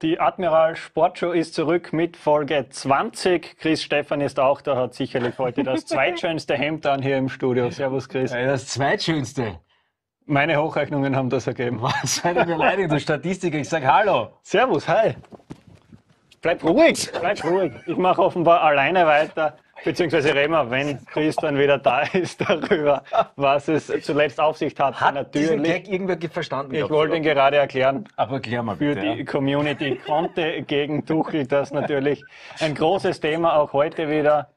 Die Admiral Sportshow ist zurück mit Folge 20. Chris Stefan ist auch da, hat sicherlich heute das zweitschönste Hemd an hier im Studio. Servus Chris. Das zweitschönste. Meine Hochrechnungen haben das ergeben. Was eine Beleidigung, du Statistiker. Ich sag Hallo. Servus, hi. Bleib ruhig, bleib ruhig. Ich mache offenbar alleine weiter, beziehungsweise reden wir, wenn Chris dann wieder da ist, darüber, was es zuletzt auf sich hat. Hat diesen Gag irgendwer verstanden? Ich wollte ihn gerade erklären. Aber erklär mal Für bitte. die Community Conte gegen Tuchel, das natürlich ein großes Thema, auch heute wieder.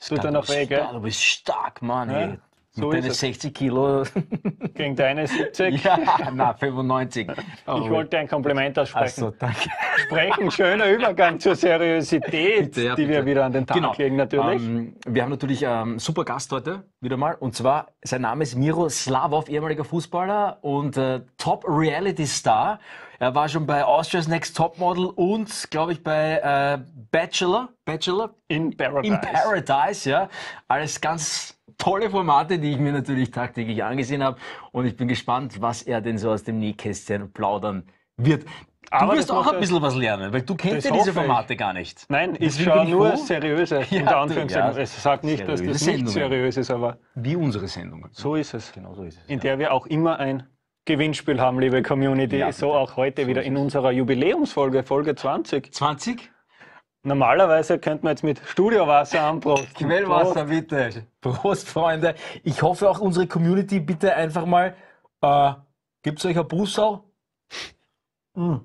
Tut er noch weh, gell? Du bist stark, Mann. Ja. So es. 60 Kilo. Gegen deine 70. ja, na, 95. Oh, Ich wollte ein Kompliment aussprechen. Achso, danke. Sprechen, schöner Übergang zur Seriosität, Bitte, ja, die bitte. wir wieder an den Tag Genau. legen, natürlich. Ähm, wir haben natürlich ähm, super Gast heute wieder mal. Und zwar, sein Name ist Miro Slavov, ehemaliger Fußballer und äh, Top-Reality-Star. Er war schon bei Austria's Next Topmodel und, glaube ich, bei äh, Bachelor. Bachelor? In Paradise. In Paradise, ja. Alles ganz tolle Formate, die ich mir natürlich tagtäglich angesehen habe. Und ich bin gespannt, was er denn so aus dem Nähkästchen plaudern wird. Aber du wirst auch ein bisschen was lernen, weil du kennst ja diese hoffe ich. Formate gar nicht. Nein, ich schaue nur froh. seriöse, Ja, unter Anführungszeichen. ja. Es sagt nicht, dass das Seriöse nicht Sendungen. seriös ist, aber Wie unsere Sendungen. so ist es. Genau so ist es. In der wir auch immer ein Gewinnspiel haben, liebe Community. Ja, so auch heute So wieder in unserer Jubiläumsfolge, Folge 20. 20? Normalerweise könnte man jetzt mit Studiowasser anprosten. Quellwasser, bitte. Prost, Freunde. Ich hoffe auch unsere Community bitte einfach mal, äh, gibt's euch ein Bussau? Mm.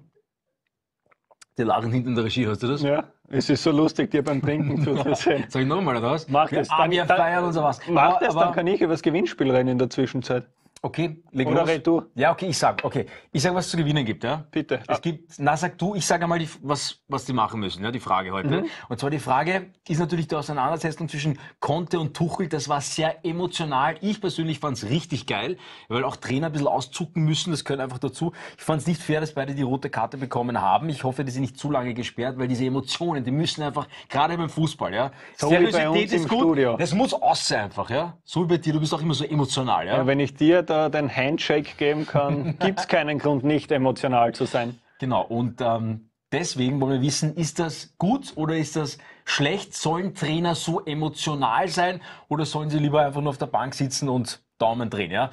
Die lachen hinten in der Regie, hast du das? Ja, es ist so lustig, dir beim Trinken zuzusehen. Soll ich nochmal oder was? Mach das. Ah, Dann- wir dann- feiern unser was. Mach Aber- das, aber- dann kann ich über das Gewinnspiel reden in der Zwischenzeit. Okay, leg Oder los. red du. Ja, okay, ich sag, okay. Ich sag, was es zu gewinnen gibt, ja? Bitte. Es gibt, na sag du, ich sage einmal, die, was, was die machen müssen, ja, die Frage heute. Und zwar die Frage ist natürlich die Auseinandersetzung zwischen Conte und Tuchel. Das war sehr emotional. Ich persönlich fand es richtig geil, weil auch Trainer ein bisschen auszucken müssen. Das gehört einfach dazu. Ich fand es nicht fair, dass beide die rote Karte bekommen haben. Ich hoffe, die sind nicht zu lange gesperrt, weil diese Emotionen, die müssen einfach, gerade beim Fußball, ja. So bei uns im Studio. Das muss aus einfach, ja. So wie bei dir, du bist auch immer so emotional, ja. Ja, wenn ich dir da den Handshake geben kann, gibt es keinen Grund, nicht emotional zu sein. Genau, und ähm, deswegen wollen wir wissen, ist das gut oder ist das schlecht? Sollen Trainer so emotional sein oder sollen sie lieber einfach nur auf der Bank sitzen und Daumen drehen? Ja?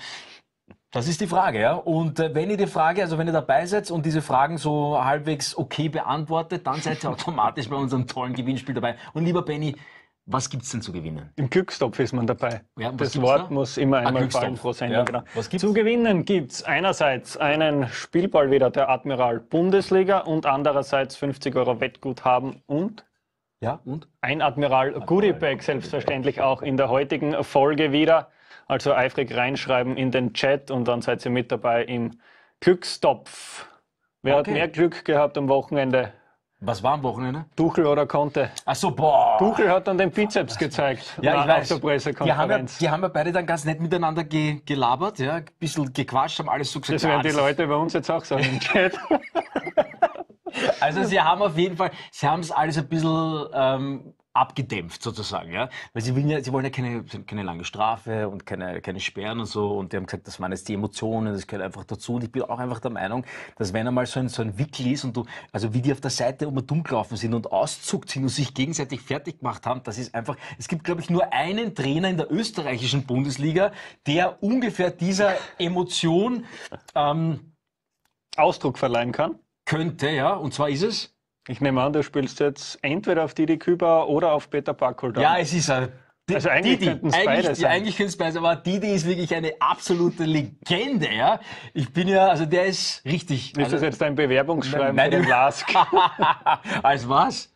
Das ist die Frage, ja. Und äh, wenn ihr die Frage, also wenn ihr dabei seid und diese Fragen so halbwegs okay beantwortet, dann seid ihr automatisch bei unserem tollen Gewinnspiel dabei. Und lieber Benny, was gibt's denn zu gewinnen? Im Glückstopf ist man dabei. Ja, das Wort da? muss immer Ah, einmal Glückstopf. fallen pro Sendung. Ja. Genau. Zu gewinnen gibt's einerseits einen Spielball wieder der Admiral Bundesliga und andererseits 50 Euro Wettguthaben und Ja, und? ein Admiral Goodie Bag selbstverständlich auch in der heutigen Folge wieder. Also eifrig reinschreiben in den Chat und dann seid ihr mit dabei im Glückstopf. Wer Okay. hat mehr Glück gehabt am Wochenende? Was war am Wochenende? Tuchel oder Conte? Ach so, boah. Tuchel hat dann den Bizeps gezeigt Ja, ich weiß. auf der Die haben, ja, Pressekonferenz. die haben ja beide dann ganz nett miteinander ge gelabert, ja, ein bisschen gequatscht, haben alles so gesagt. Das werden die Leute bei uns jetzt auch sagen im Chat. Also sie haben auf jeden Fall, sie haben es alles ein bisschen ähm, abgedämpft sozusagen, ja. Weil sie ja, sie wollen ja keine, keine lange Strafe und keine, keine Sperren und so. Und die haben gesagt, das waren jetzt die Emotionen, das gehört einfach dazu. Und ich bin auch einfach der Meinung, dass wenn einmal so ein, so ein Wickel ist und du, also wie die auf der Seite immer dumm gelaufen sind und auszuckt sind und sich gegenseitig fertig gemacht haben, das ist einfach, es gibt glaube ich nur einen Trainer in der österreichischen Bundesliga, der ungefähr dieser Emotion ähm, Ausdruck verleihen kann. könnte, ja. Und zwar ist es, Ich nehme an, du spielst jetzt entweder auf Didi Küber oder auf Peter Packel. Ja, es ist ein. Also eigentlich Didi, könnten's eigentlich, beide sein. eigentlich könnte es beide sein, aber Didi ist wirklich eine absolute Legende, ja. Ich bin ja, also der ist richtig. Ist das Also, jetzt ein Bewerbungsschreiben Nein, für den du- Lask? als was?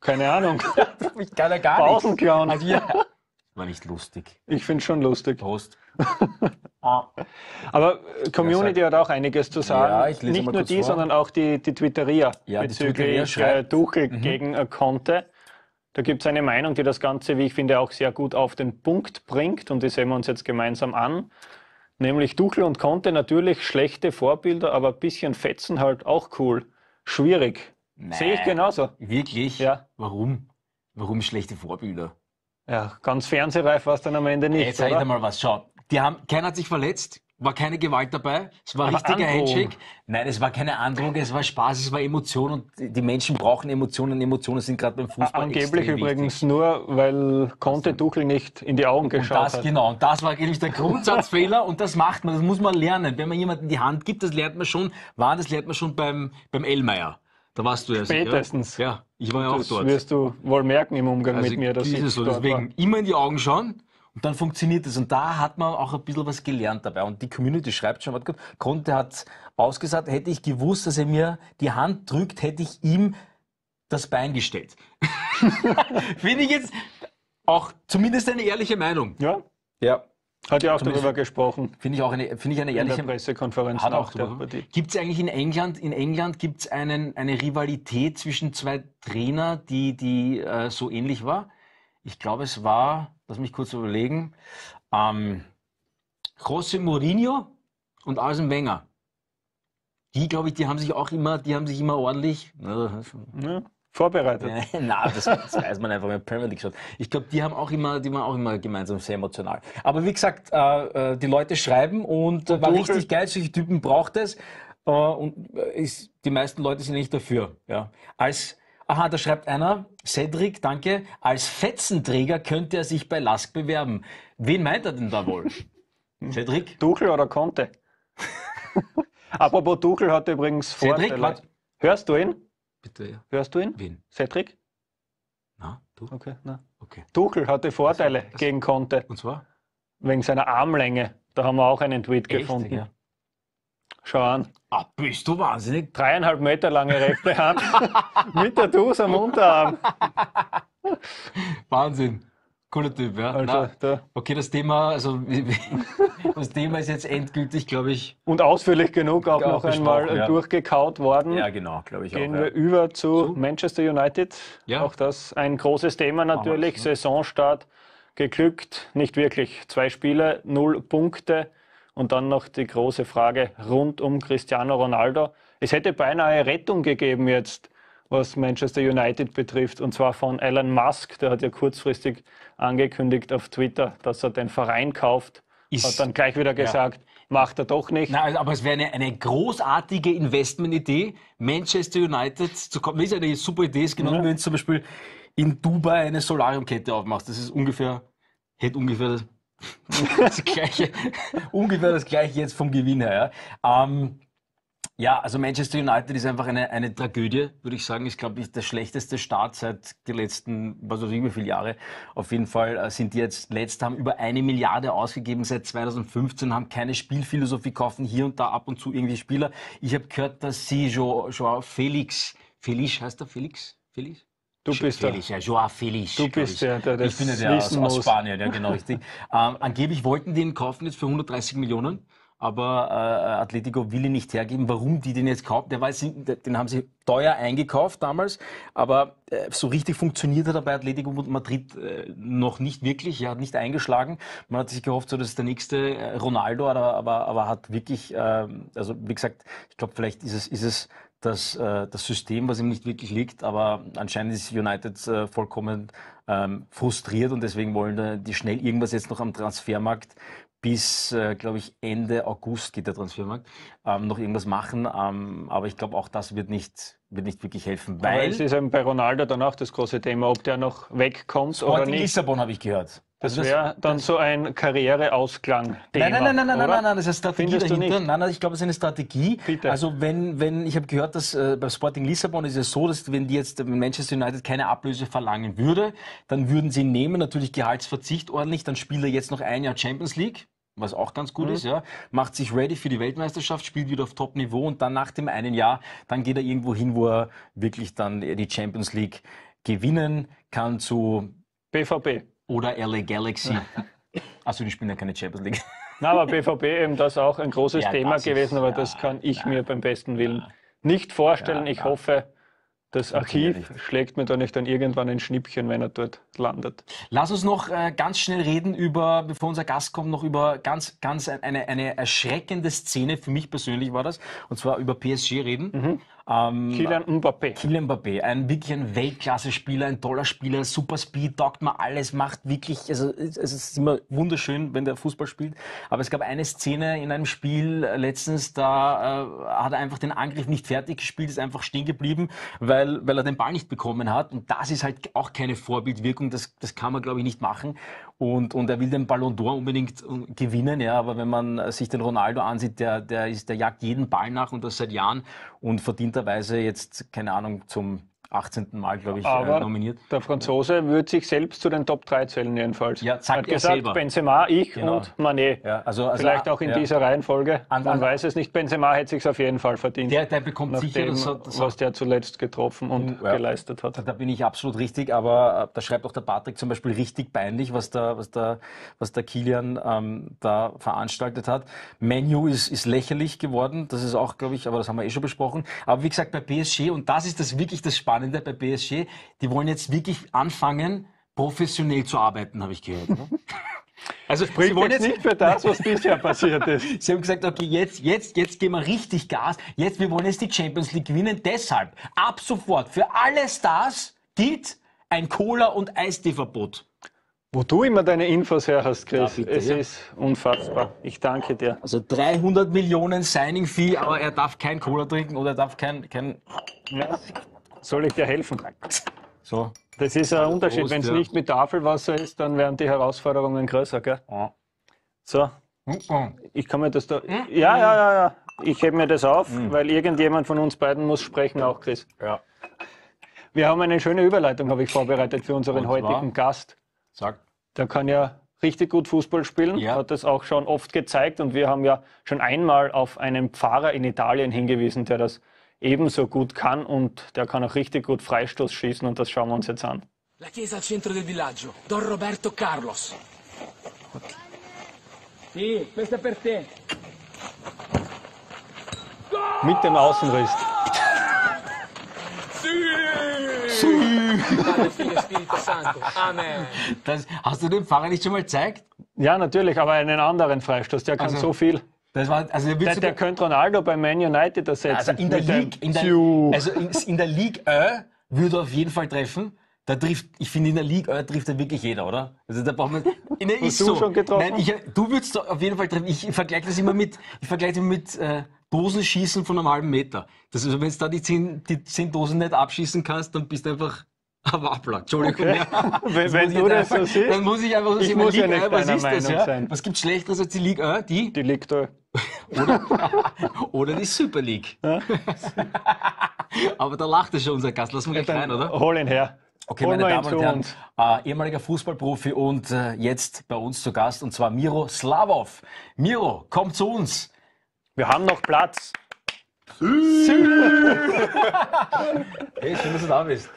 Keine Ahnung. Ich kann ja gar nichts. Pausenclown. Also, ja. War nicht lustig. Ich finde schon lustig. Prost. Aber äh, Community hat auch einiges zu sagen. Ja, ich lese Nicht nur die, vor. sondern auch die, die Twitteria Ja, die bezüglich äh, schreibt- Tuchel gegen äh, Conte. Da gibt es eine Meinung, die das Ganze, wie ich finde, auch sehr gut auf den Punkt bringt und die sehen wir uns jetzt gemeinsam an. Nämlich Tuchel und Conte natürlich schlechte Vorbilder, aber ein bisschen Fetzen halt auch cool. Schwierig. Sehe ich genauso. Wirklich? Ja. Warum? Warum schlechte Vorbilder? Ja, ganz fernsehreif war es dann am Ende nicht. Jetzt sag ich dir mal was. Schau, die haben, keiner hat sich verletzt. war keine Gewalt dabei. Es war Aber richtiger Androhung. Handshake. Nein, es war keine Androhung, es war Spaß, es war Emotion und die Menschen brauchen Emotionen. Emotionen sind gerade beim Fußball Angeblich übrigens wichtig. nur, weil Conte Tuchel nicht in die Augen Und geschaut das, hat. genau, und das war eigentlich der Grundsatzfehler und das macht man, das muss man lernen. Wenn man jemanden die Hand gibt, das lernt man schon, war, das lernt man schon beim, beim Ellmeier. Da warst du ja sicher. Spätestens. Ja, ich war ja auch Das dort. wirst du wohl merken im Umgang Also mit mir, dass ich so. Deswegen immer in die Augen schauen und dann funktioniert es. Und da hat man auch ein bisschen was gelernt dabei. Und die Community schreibt schon, warte kurz, Conte hat ausgesagt, hätte ich gewusst, dass er mir die Hand drückt, hätte ich ihm das Bein gestellt. Finde ich jetzt auch zumindest eine ehrliche Meinung. war. Ja, Ja. Hat ja auch Zumindest- darüber gesprochen Finde ich auch eine, finde ich eine in der ehrliche Pressekonferenz Hat auch. Partie. Gibt es eigentlich in England, in England gibt es eine Rivalität zwischen zwei Trainer, die, die äh, so ähnlich war? Ich glaube, es war, lass mich kurz überlegen, ähm, José Mourinho und Arsene Wenger. Die, glaube ich, die haben sich auch immer, die haben sich immer ordentlich, Ja, vorbereitet. na, das, das weiß man einfach, wenn man Premier League schaut. Ich glaube, die haben auch immer, die waren auch immer gemeinsam sehr emotional. Aber wie gesagt, äh, äh, die Leute schreiben und äh, war Tuchel- richtig geil, solche Typen braucht es. Äh, und äh, ist, die meisten Leute sind nicht dafür. Ja. Als, aha, da schreibt einer, Cedric, danke, als Fetzenträger könnte er sich bei Lask bewerben. Wen meint er denn da wohl? Cedric? Tuchel oder Conte? Apropos Tuchel hat übrigens Cedric, Vorteile. Hörst du ihn? Bitte, ja. Hörst du ihn? Wen? Cedric? Na, du? Okay, na. Okay. Tuchel hatte Vorteile das- gegen Conte Und zwar? wegen seiner Armlänge. Da haben wir auch einen Tweet Echt, gefunden. ja? Schau an. Ah, bist du wahnsinnig? Dreieinhalb Meter lange rechte Hand mit der Dus am Unterarm. Wahnsinn. Cooler Typ, ja. Also, Na, okay, das Thema, also das Thema ist jetzt endgültig, glaube ich. Und ausführlich genug auch Auch noch einmal ja. durchgekaut worden. Ja, genau, glaube ich Gehen auch. wir Ja. über zu So. Manchester United. Ja. Auch das ein großes Thema natürlich. wir's, ne? Saisonstart geglückt, nicht wirklich. Zwei Spiele, null Punkte. Und dann noch die große Frage rund um Cristiano Ronaldo. Es hätte beinahe Rettung gegeben jetzt, was Manchester United betrifft. Und zwar von Elon Musk. Der hat ja kurzfristig angekündigt auf Twitter, dass er den Verein kauft. Ist- hat dann gleich wieder gesagt, macht er doch nicht. Na, also, aber es wäre eine, eine großartige Investmentidee, Manchester United zu kommen. Das ist eine super Idee, ist genau Ja. wie wenn du zum Beispiel in Dubai eine Solariumkette aufmachst. Das ist ungefähr, hätte ungefähr das, das gleiche, ungefähr das gleiche jetzt vom Gewinn her. Ja. Ähm, ja, also Manchester United ist einfach eine, eine Tragödie, würde ich sagen. Ist, glaube ich, der schlechteste Start seit den letzten, was weiß ich, wie viele Jahre. Auf jeden Fall äh, sind die jetzt letzt, haben über eine Milliarde ausgegeben seit 2015, haben keine Spielphilosophie, kaufen hier und da ab und zu irgendwie Spieler. Ich habe gehört, dass sie Jo- Joao Felix, Felix heißt er Felix? Felix? Du bist der. Felix, ja, Joao Felix. Du bist der, der das Ich bin ja der aus, aus. Spanien, ja genau richtig. ähm, angeblich wollten die ihn kaufen jetzt für 130 Millionen, aber äh, Atletico will ihn nicht hergeben. Warum die den jetzt kaufen? Der weiß, den haben sie teuer eingekauft damals, aber äh, so richtig funktioniert er bei Atletico Madrid äh, noch nicht wirklich. Er hat nicht eingeschlagen. Man hat sich gehofft, so das ist der nächste äh, Ronaldo, aber, aber, aber hat wirklich, ähm, also wie gesagt, ich glaube, vielleicht ist es, ist es das, äh, das System, was ihm nicht wirklich liegt, aber anscheinend ist United äh, vollkommen ähm, frustriert und deswegen wollen die schnell irgendwas jetzt noch am Transfermarkt bis, äh, glaube ich, Ende August geht der Transfermarkt, ähm, noch irgendwas machen. Ähm, aber ich glaube, auch das wird nicht, wird nicht wirklich helfen, Aber weil es ist eben bei Ronaldo dann auch das große Thema, ob der noch wegkommt oder Sporting nicht. Lissabon habe ich gehört. Das Also wäre dann so ein Karriereausklang. Nein, nein, nein, nein, nein, nein, oder? nein, nein, das ist eine Strategie Findest du dahinter. nicht? Nein, nein, ich glaube, es ist eine Strategie. Bitte. Also wenn, wenn, ich habe gehört, dass äh, bei Sporting Lissabon ist es so, dass wenn die jetzt, wenn Manchester United keine Ablöse verlangen würde, dann würden sie nehmen, natürlich Gehaltsverzicht ordentlich, dann spielt er jetzt noch ein Jahr Champions League. Was auch ganz gut ist, ja. Macht sich ready für die Weltmeisterschaft, spielt wieder auf Top-Niveau und dann nach dem einen Jahr, dann geht er irgendwo hin, wo er wirklich dann die Champions League gewinnen kann zu BVB. oder LA Galaxy. Achso, die spielen ja keine Champions League. Na, aber BVB eben das auch ein großes Ja, Thema gewesen, aber ja, das kann ich ja, mir beim besten Willen nicht vorstellen. Ich hoffe, das Archiv schlägt mir da nicht dann irgendwann ein Schnippchen, wenn er dort landet. Lass uns noch äh, ganz schnell reden über, bevor unser Gast kommt, noch über ganz, ganz eine, eine erschreckende Szene, für mich persönlich war das, und zwar über PSG reden. Mhm. Ähm, Kylian Mbappé. Kylian Mbappé, ein wirklich ein Weltklasse-Spieler, ein toller Spieler, super Speed, taugt man alles, macht wirklich, also es ist immer wunderschön, wenn der Fußball spielt. Aber es gab eine Szene in einem Spiel äh, letztens, da äh, hat er einfach den Angriff nicht fertig gespielt, ist einfach stehen geblieben, weil, weil er den Ball nicht bekommen hat. Und das ist halt auch keine Vorbildwirkung, das, das kann man, glaube ich, nicht machen. Und, und er will den Ballon d'Or unbedingt äh, gewinnen, ja. Aber wenn man sich den Ronaldo ansieht, der, der ist, der jagt jeden Ball nach und das seit Jahren und verdienterweise jetzt, keine Ahnung, zum 18. Mal, glaube ich, äh, Aber nominiert. der Franzose würde sich selbst zu den Top 3 zählen jedenfalls. Ja, sagt Hat er gesagt, selber. Benzema, ich Genau. und Mané. Ja, also, also Vielleicht auch in ja. dieser Reihenfolge. An- Man an- weiß es nicht. Benzema hätte sich auf jeden Fall verdient. Der, der bekommt nach sicher, das, hat- das was der zuletzt getroffen und Ja. geleistet hat. Da bin ich absolut richtig, aber äh, da schreibt auch der Patrick zum Beispiel richtig peinlich, was der, was der, was der Kilian ähm, da veranstaltet hat. Menu ist, ist lächerlich geworden, das ist auch, glaube ich, aber das haben wir eh schon besprochen. Aber wie gesagt, bei PSG, und das ist das wirklich das Spannende bei PSG, die wollen jetzt wirklich anfangen, professionell zu arbeiten, habe ich gehört. Also sie Spricht wollen jetzt nicht für das, was bisher passiert ist. Sie haben gesagt, okay, jetzt, jetzt, jetzt geben wir richtig Gas. Jetzt, wir wollen jetzt die Champions League gewinnen. Deshalb, ab sofort, für alle Stars gilt ein Cola- und Eistee-Verbot. Wo du immer deine Infos her hast, Chris. Ja, bitte, es ja. ist unfassbar. Ich danke dir. Also 300 Millionen Signing-Fee, aber er darf kein Cola trinken oder er darf kein, kein, Ja. Soll ich dir helfen? so. Das ist ein Unterschied. Wenn es ja. nicht mit Tafelwasser ist, dann werden die Herausforderungen größer. Gell? Ja. So, ich kann mir das da. Ja, ja, ja, ja. Ich hebe mir das auf, weil irgendjemand von uns beiden muss sprechen, auch Chris. Ja. Wir haben eine schöne Überleitung, habe ich vorbereitet für unseren heutigen? Gast. Sag. Der kann ja richtig gut Fußball spielen, Ja. hat das auch schon oft gezeigt und wir haben ja schon einmal auf einen Pfarrer in Italien hingewiesen, der das ebenso gut kann und der kann auch richtig gut Freistoß schießen und das schauen wir uns jetzt an. La chiesa al centro del villaggio. Don Roberto Carlos. Sì, questa è per te. Mit dem Außenriss. Das, hast du den Fahrer nicht schon mal gezeigt? Ja, natürlich, aber einen anderen Freistoß, der kann Also, so viel. Das war, also Der, du der könnte Ronaldo bei Man United ersetzen. Also in der League, in der, also in, in der League Ö würde er auf jeden Fall treffen. Da trifft, ich finde, in der League Ö trifft er wirklich jeder, oder? Also da braucht man, in der ist du so. schon getroffen? Nein, ich, du würdest auf jeden Fall treffen. Ich vergleiche das immer mit, ich vergleiche das mit äh, Dosenschießen von einem halben Meter. Das ist, wenn du da die zehn, die zehn Dosen nicht abschießen kannst, dann bist du einfach ein Wappler. Entschuldigung. Okay. Ja. Wenn- Das wenn du das so einfach- siehst, Dann muss ich einfach so ich muss ja nicht was ist das, Meinung ja? sein. Was gibt Schlechteres als die Ligue Ö? Die? Die liegt da. Oder die Super League. Aber da lacht es schon unser Gast. Lass mal gleich rein, oder? Hol ihn her. Okay, Hol meine Damen und Herren, äh, ehemaliger Fußballprofi und äh, jetzt bei uns zu Gast, und zwar Miro Slavov. Miro, komm zu uns. Wir haben noch Platz. Hey, schön, dass du da bist.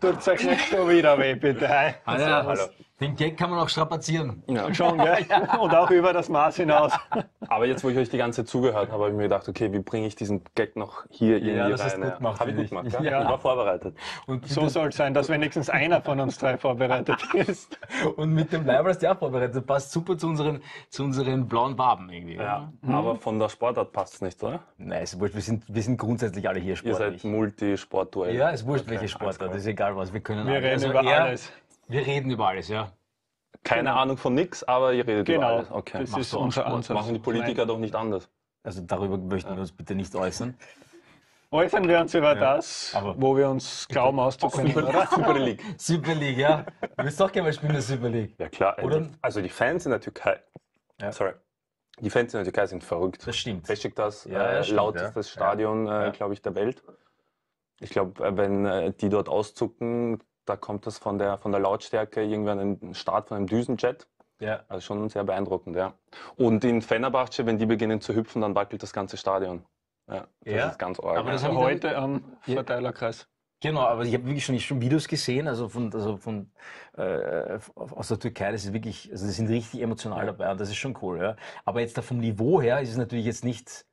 Tut euch nicht so wieder weh, bitte. Hey. Ah, ja, Den Gag kann man auch strapazieren. Schon, gell? Und auch über das Maß hinaus. Aber jetzt, wo ich euch die ganze Zeit zugehört habe, habe ich mir gedacht, okay, wie bringe ich diesen Gag noch hier irgendwie das hast rein? du gut gemacht, Habe ich gut gemacht, ich. ja? Ja. Ich war vorbereitet. Und, So soll es sein, dass wenigstens einer von uns drei vorbereitet ist. und mit dem Leiber hast du auch vorbereitet. Das passt super zu unseren, zu unseren blauen Waben irgendwie. Ja. oder? Aber von der Sportart passt es nicht, oder? Nein, ist wurscht. Wir sind, wir sind grundsätzlich alle hier Ihr sportlich. seid Multisportduell. Ja, ist wurscht, welche alles Sportart. Das ist egal was. Wir können Wir alle. reden Also über er- alles. Wir reden über alles, ja. Keine Ahnung von nix, aber ihr redet über Genau. alles. Okay. Das Machst ist unser? Ansatz. Machen die Politiker doch nicht anders. Also darüber möchten wir uns bitte nicht äußern. Äußern wir uns über das, aber- wo wir uns glauben auszukennen? Super League. Super League, ja. Du willst doch gerne mal spielen in der Super League. Ja klar. Oder- Also die Fans in der Türkei. Ja. Sorry. Die Fans in der Türkei sind verrückt. Das stimmt. Besiktas, Ja, ja, äh, stimmt, lautestes ja. Stadion, Ja. äh, glaube ich, der Welt. Ich glaube, äh, wenn äh, die dort auszucken, da kommt das von der, von der Lautstärke irgendwie an den Start von einem Düsenjet. Ja. Also schon sehr beeindruckend, ja. Und in Fenerbahce, wenn die beginnen zu hüpfen, dann wackelt das ganze Stadion. Ja, das Ja? ist ganz arg. Aber das ja. hab ich- Heute am. Verteilerkreis. Genau, aber ich habe wirklich schon, schon Videos gesehen, also von, also von äh, aus der Türkei, das ist wirklich, also die sind richtig emotional dabei und das ist schon cool, ja. Aber jetzt da vom Niveau her ist es natürlich jetzt nicht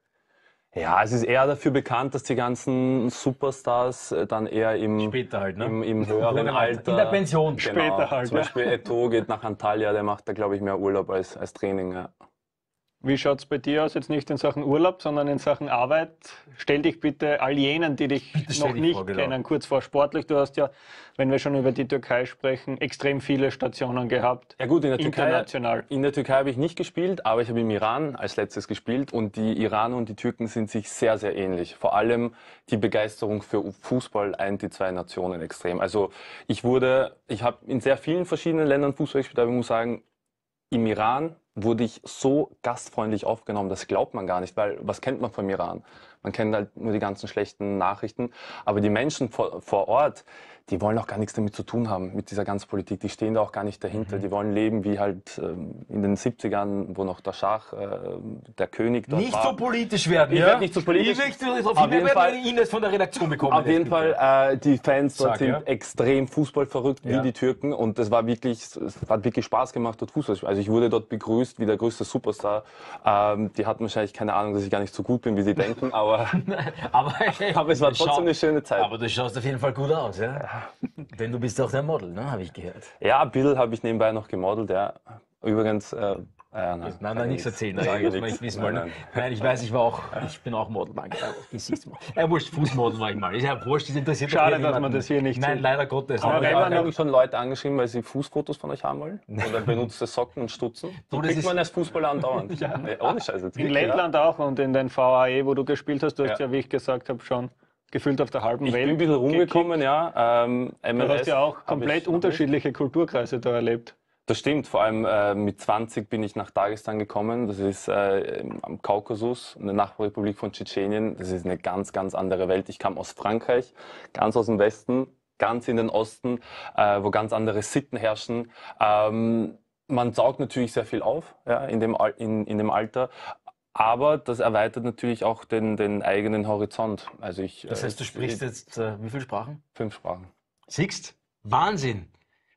Ja, es ist eher dafür bekannt, dass die ganzen Superstars äh, dann eher im, Später halt, ne? im, im höheren Alter. In der Pension. Genau. Später halt, Zum ja. Beispiel Eto'o geht nach Antalya, der macht da, glaube ich, mehr Urlaub als, als Training. Ja. Wie schaut es bei dir aus? Jetzt nicht in Sachen Urlaub, sondern in Sachen Arbeit. Stell dich bitte all jenen, die dich noch nicht vor, genau. kennen, kurz vor sportlich. Du hast ja, wenn wir schon über die Türkei sprechen, extrem viele Stationen gehabt. Ja gut, in der Türkei, International. in der Türkei habe ich nicht gespielt, aber ich habe im Iran als letztes gespielt und die Iraner und die Türken sind sich sehr, sehr ähnlich. Vor allem die Begeisterung für Fußball eint die zwei Nationen extrem. Also ich wurde, ich habe in sehr vielen verschiedenen Ländern Fußball gespielt, aber ich muss sagen, im Iran wurde ich so gastfreundlich aufgenommen, das glaubt man gar nicht, weil was kennt man vom Iran? Man kennt halt nur die ganzen schlechten Nachrichten, aber die Menschen vor, vor Ort, die wollen auch gar nichts damit zu tun haben, mit dieser ganzen Politik. Die stehen da auch gar nicht dahinter. Mhm. Die wollen leben wie halt ähm, in den 70ern, wo noch der Schach, äh, der König dort Nicht war. so politisch werden, Ich ja? werd nicht so politisch. Ich möchte auf Auf jeden Fall Fall- eine E-Mail von der Redaktion bekommen. Auf jeden Fall, äh, die Fans dort Sag, sind ja. extrem fußballverrückt Ja. wie die Türken und es war wirklich, es hat wirklich Spaß gemacht dort Fußball. zu spielen. Also ich wurde dort begrüßt wie der größte Superstar. Ähm, die hatten wahrscheinlich keine Ahnung, dass ich gar nicht so gut bin, wie sie denken, aber, Aber, aber es war trotzdem eine schöne Zeit. aber du schaust auf jeden Fall gut aus, ja? Denn du bist auch der Model, ne? Habe ich gehört. Ja, ein bisschen habe ich nebenbei noch gemodelt, ja. Übrigens, äh, äh, nein, Nein, nein, ich nichts erzählen. Man nichts. nicht wissen Nein, wollen. nein. Nein, ich weiß, ich war auch, ich bin auch Model, danke. Gesichtsmodel. Ja, wurscht, Fußmodel war ich mal. Ist ja wurscht, das interessiert Schade, dass man niemanden. das hier nicht Nein, sieht. leider Gottes. Aber Aber wenn ja, man Haben schon Leute angeschrieben, weil sie Fußfotos von euch haben wollen? Oder benutzte Socken und Stutzen? Die das kriegt ist- man als Fußballer andauernd. ja. Ohne Scheiße. In. Lettland auch und in den VAE, wo du gespielt hast. Du hast Ja. ja, wie ich gesagt habe, schon gefühlt auf der halben Ich Welt. bin ein bisschen rumgekommen, ja. Ähm, Du MLS hast ja auch komplett ich unterschiedliche Kulturkreise da erlebt. Das stimmt, vor allem äh, mit 20 bin ich nach Dagestan gekommen. Das ist äh, am Kaukasus, eine Nachbarrepublik von Tschetschenien. Das ist eine ganz, ganz andere Welt. Ich kam aus Frankreich, ganz aus dem Westen, ganz in den Osten, äh, wo ganz andere Sitten herrschen. Ähm, man saugt natürlich sehr viel auf ja, in, dem, in, in dem Alter. Aber das erweitert natürlich auch den, den eigenen Horizont. Also ich, Das äh, heißt, du sprichst jetzt äh, wie viele Sprachen? fünf Sprachen. Siehst? Wahnsinn.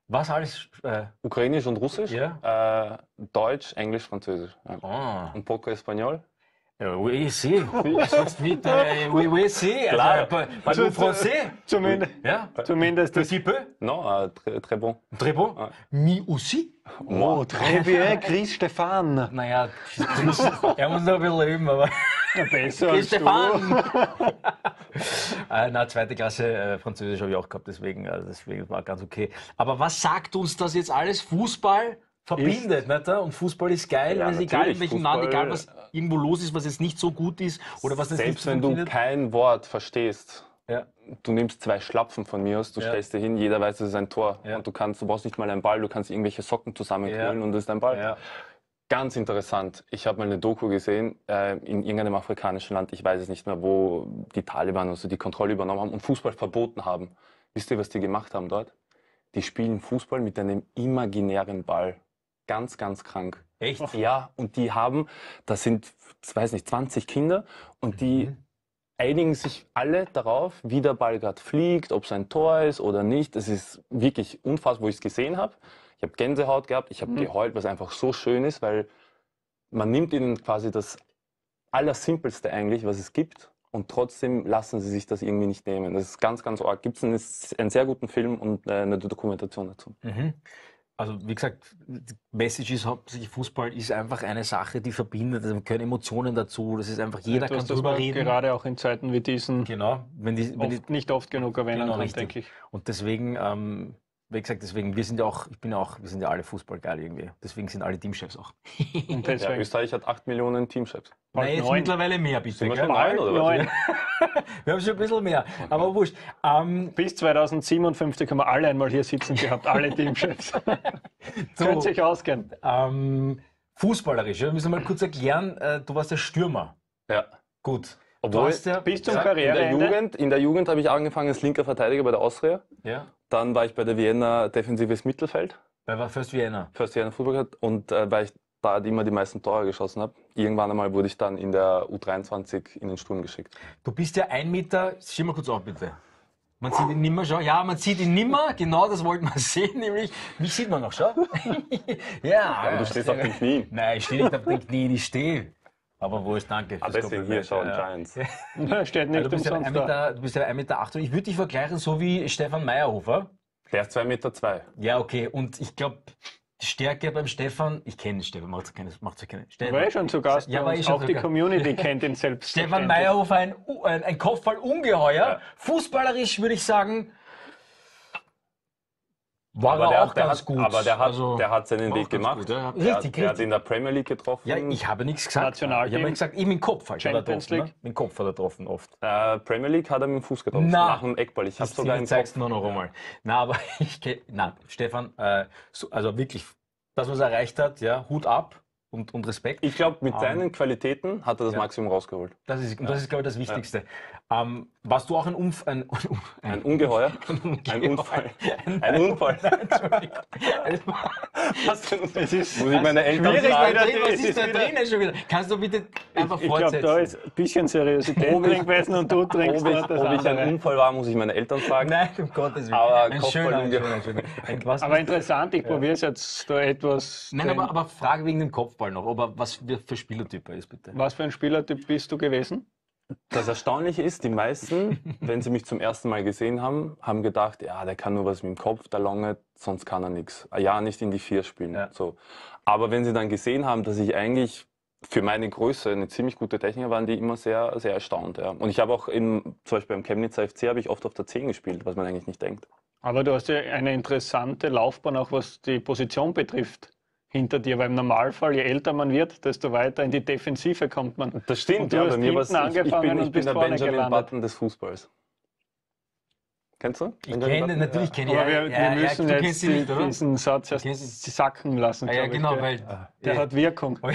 Was alles? Äh, Ukrainisch und Russisch, Ja. äh, Deutsch, Englisch, Französisch. Ja. ah. Un poco español. Ja, oui, si. Oui, oui, si. Klar. Also, pas- du français? Zumindest, Ja? zumindest das. Petit peu? Non, euh, très, très bon. Très bon? Ah. Mi aussi? Oh, très bien, Chris Stefan. Naja, er muss noch ein bisschen üben, aber. Besser Chris als. Stefan! äh, na, zweite Klasse äh, Französisch habe ich auch gehabt, deswegen, also deswegen war ganz okay. Aber was sagt uns das jetzt alles? Fußball verbindet, nicht? Und Fußball ist geil, Ja, egal in welchem Land, egal was irgendwo los ist, was jetzt nicht so gut ist oder was jetzt nicht Selbst so wenn du kein Wort verstehst, Ja. du nimmst zwei Schlapfen von mir aus, du Ja. stellst dir hin, jeder weiß, das ist ein Tor. Und du kannst, du brauchst nicht mal einen Ball, du kannst irgendwelche Socken zusammenknüllen Ja. und das ist ein Ball. Ganz interessant. Ich habe mal eine Doku gesehen äh, in irgendeinem afrikanischen Land, ich weiß es nicht mehr, wo die Taliban also die Kontrolle übernommen haben und Fußball verboten haben. Wisst ihr, was die gemacht haben dort? Die spielen Fußball mit einem imaginären Ball. Ganz, ganz krank. Echt? Ja, und die haben, das sind, ich weiß nicht, 20 Kinder und die Mhm. einigen sich alle darauf, wie der Ball gerade fliegt, ob es ein Tor ist oder nicht. Das ist wirklich unfassbar, wo ich es gesehen habe. Ich habe Gänsehaut gehabt, ich habe Mhm. geheult, was einfach so schön ist, weil man nimmt ihnen quasi das Allersimpelste eigentlich, was es gibt. Und trotzdem lassen sie sich das irgendwie nicht nehmen. Das ist ganz, ganz arg. Gibt es einen, einen sehr guten Film und äh, eine Dokumentation dazu. Mhm. Also wie gesagt, die Message ist hauptsächlich Fußball ist einfach eine Sache, die verbindet. Also, Da gehören Emotionen dazu. Das ist einfach jeder Etwas, kann drüber wir reden. gerade auch in Zeiten wie diesen Genau. Wenn die, wenn die, oft, nicht oft genug erwähnen Genau, kann, denke ich. und deswegen, ähm, wie gesagt, deswegen, wir sind ja auch, ich bin ja auch, wir sind ja alle Fußballgeil irgendwie. Deswegen sind alle Teamchefs auch. Ja, Österreich hat 8 Millionen Teamchefs. Nein, jetzt neun. mittlerweile mehr, bitte. Sind wir schon neun, oder was? neun. Wir haben schon ein bisschen mehr. Aber wurscht. Ähm, Bis 2057 haben wir alle einmal hier sitzen gehabt, alle Teamchefs. so, Könnte sich ausgehen. ähm, fußballerisch, wir müssen mal kurz erklären, äh, du warst der Stürmer. Ja. Gut. Obwohl- ja, Bis zum Ja, in der Karriereende. Jugend, in der Jugend habe ich angefangen als linker Verteidiger bei der Austria. ja, Dann war ich bei der Vienna defensives Mittelfeld, bei war First Vienna. First Vienna Football Club, und äh, weil ich da immer die meisten Tore geschossen habe. Irgendwann einmal wurde ich dann in der U23 in den Sturm geschickt. Du bist ja ein Meter, schau mal kurz auf bitte. Man sieht ihn nimmer, schau. Ja, man sieht ihn nimmer, genau das wollten wir sehen, nämlich, mich sieht man noch, schau. ja, Aber du stehst auf den Knien. Nein, ich stehe nicht auf den Knien, ich stehe Aber wo ist danke? Fürs deswegen hier schauen Ja. Giants. Steht Also nicht du, bist ja umsonst 1 da. Meter, du bist ja 1,80 Meter. Ich würde dich vergleichen so wie Stefan Meyerhofer. Der ist 2,2 Meter. Zwei. Ja, okay. Und ich glaube, die Stärke beim Stefan, ich kenne den Stefan, macht keine, macht's ja keine. Stefan, War eh schon zu Gast Ja, war eh schon Auch die. Community kennt ihn selbst. Stefan Meyerhofer, ein, ein, ein Kopfball-Ungeheuer. Fußballerisch würde ich sagen, war Aber er der, auch der ganz hat, gut. Aber der hat, Also, der hat seinen Weg gemacht. gut, ja. Der, Richtig, der hat richtig. in der Premier League getroffen. ja, ich habe nichts gesagt. Nationalteam. Ich habe gesagt, ich mit dem Kopf halt. hat er Champions getroffen, League. Ne? Mit dem Kopf hat er getroffen oft. Äh, Premier League hat er mit dem Fuß getroffen. Na. Nach dem Eckball. Ich habe sogar im zeigst Kopf. du mir noch einmal. Na, aber ich na, Stefan, äh, so, also wirklich, das, was er erreicht hat, ja, Hut ab und, und Respekt. Ich glaube, mit Ähm, seinen Qualitäten hat er das ja. Maximum rausgeholt. Das ist, und das ist, glaube ich, das Wichtigste. Ähm, warst du auch ein Umf... Ein, Ein Ungeheuer. Ein Unfall. Ein Unfall. Entschuldigung. Was denn? Ist Muss ich meine Eltern schwierig, fragen? Was ist ist da drinnen schon wieder? Kannst du bitte einfach Ich glaube, fortsetzen? da ist ein bisschen Seriosität ich- drin gewesen und du trinkst Ob ich, das ob ich ein andere. Unfall war, muss ich meine Eltern fragen. Nein, um Gottes Willen. Aber ein schöner, ein schöner, ein schöner. Ein, was, Aber interessant, ich probiere es jetzt da etwas. Nein, aber, aber frage wegen dem Kopfball noch, ob er, was für für Spielertyp er ist, bitte. Was für ein Spielertyp bist du gewesen? Das Erstaunliche ist, die meisten, wenn sie mich zum ersten Mal gesehen haben, haben gedacht, ja, der kann nur was mit dem Kopf, der Lange, sonst kann er nichts. Ja, nicht in die Vier spielen. Ja. So. Aber wenn sie dann gesehen haben, dass ich eigentlich für meine Größe eine ziemlich gute Techniker waren die immer sehr, sehr erstaunt. Ja. Und ich habe auch in, zum Beispiel beim Chemnitzer FC habe ich oft auf der 10 gespielt, was man eigentlich nicht denkt. Aber du hast ja eine interessante Laufbahn, auch was die Position betrifft, hinter dir. Weil im Normalfall, je älter man wird, desto weiter in die Defensive kommt man. Das stimmt, Und du ja, hast bei mir war's- hinten ich, ich angefangen bin, und ich bin bist der vorne Benjamin gelandet. Button des Fußballs. Kennst du? Ich kenne, natürlich kenne ich. Aber ja, wir, ja, wir ja, müssen du jetzt ihn die, nicht, diesen Satz erst sacken lassen. Ah, ja, glaub ich, genau, gell? weil. Der hat Wirkung.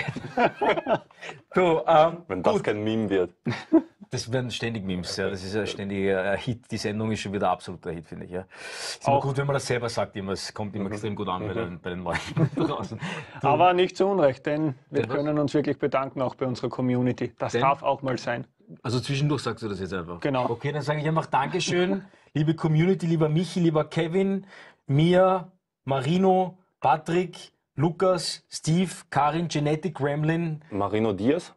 Oh du, ähm, Wenn das gut. kein Meme wird. Das werden ständig Memes, ja. Das ist ein ständiger Hit. Die Sendung ist schon wieder absoluter Hit, finde ich. Ja. Ist immer Auch- gut, wenn man das selber sagt, immer. Es kommt immer extrem gut an bei, den, bei den Leuten draußen. Aber nicht zu Unrecht, denn wir Denn was? können uns wirklich bedanken, auch bei unserer Community. Das Denn? darf auch mal sein. Also zwischendurch sagst du das jetzt einfach. Genau. Okay, dann sage ich einfach Dankeschön, liebe Community, lieber Michi, lieber Kevin, Mia, Marino, Patrick, Lukas, Steve, Karin, Genetic Gremlin Marino Diaz?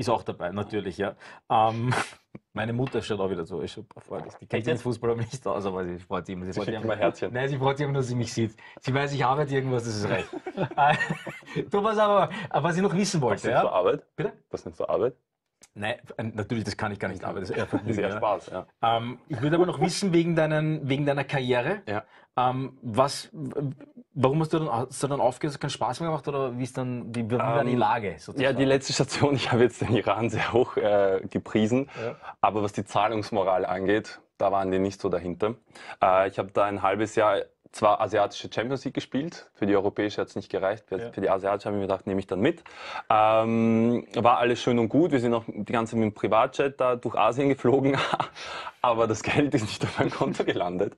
Ist auch dabei, natürlich, ja. Ähm, meine Mutter schaut auch wieder so, ist super freundlich. Die kennt mit Fußball aber nicht aus, aber sie freut sich immer. Sie freut sich immer Herzchen. Nein, sie freut sich immer, dass sie mich sieht. Sie weiß, ich arbeite irgendwas, das ist recht. Äh, was aber, aber was ich noch wissen Was wollte, nimmst du ja? Arbeit? Bitte? Was nimmst du Arbeit? Nein, äh, natürlich, das kann ich gar nicht, aber das ist eher Vergnügen, Ist eher ja. Spaß, ja. Ähm, ich würde aber noch wissen, wegen, deinen, wegen deiner Karriere, Ja. ähm, was, warum hast du dann, hast du dann aufgehört, hast du keinen Spaß mehr gemacht oder wie ist dann die, wie war die Ähm, Lage? Sozusagen? Ja, die letzte Station, ich habe jetzt den Iran sehr hoch äh, gepriesen, Ja. aber was die Zahlungsmoral angeht, da waren die nicht so dahinter. Äh, ich habe da ein halbes Jahr zwar asiatische Champions League gespielt, für die europäische hat es nicht gereicht, für, Ja. für die asiatische habe ich mir gedacht, nehme ich dann mit. Ähm, war alles schön und gut, wir sind auch die ganze Zeit mit dem Privatjet da durch Asien geflogen, aber das Geld ist nicht auf meinem Konto gelandet.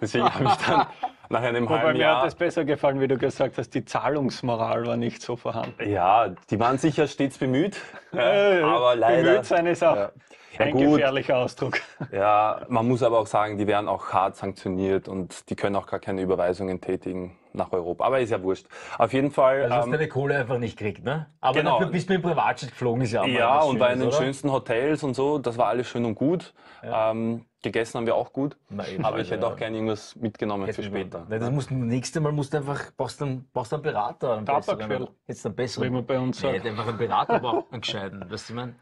Deswegen habe ich dann nach einem Wobei halben mir hat Jahr... es besser gefallen, wie du gesagt hast, die Zahlungsmoral war nicht so vorhanden. Ja, die waren sicher stets bemüht, Äh, aber leider... Bemüht sein ist auch Ja. Ja, ein gut. gefährlicher Ausdruck. Ja, man muss aber auch sagen, die werden auch hart sanktioniert und die können auch gar keine Überweisungen tätigen nach Europa. Aber ist ja wurscht. Auf jeden Fall. Also hast ähm, du deine Kohle einfach nicht gekriegt, ne? Aber Genau. dafür bist du mit dem Privatjet geflogen, ist ja auch mal ja, und war in den oder? schönsten Hotels und so. Das war alles schön und gut. Ähm, gegessen haben wir auch gut. Na, eben, aber ich hätte ja. auch gerne irgendwas mitgenommen für Hätten wir- später. Nein, das musst, nächste Mal musst du einfach, brauchst du einen, brauchst du einen Berater. Einen besseren. Jetzt einen Wie besseren. man bei uns Nee, sagt. einfach einen Berater, aber einen gescheiten. Weißt du, ich meine?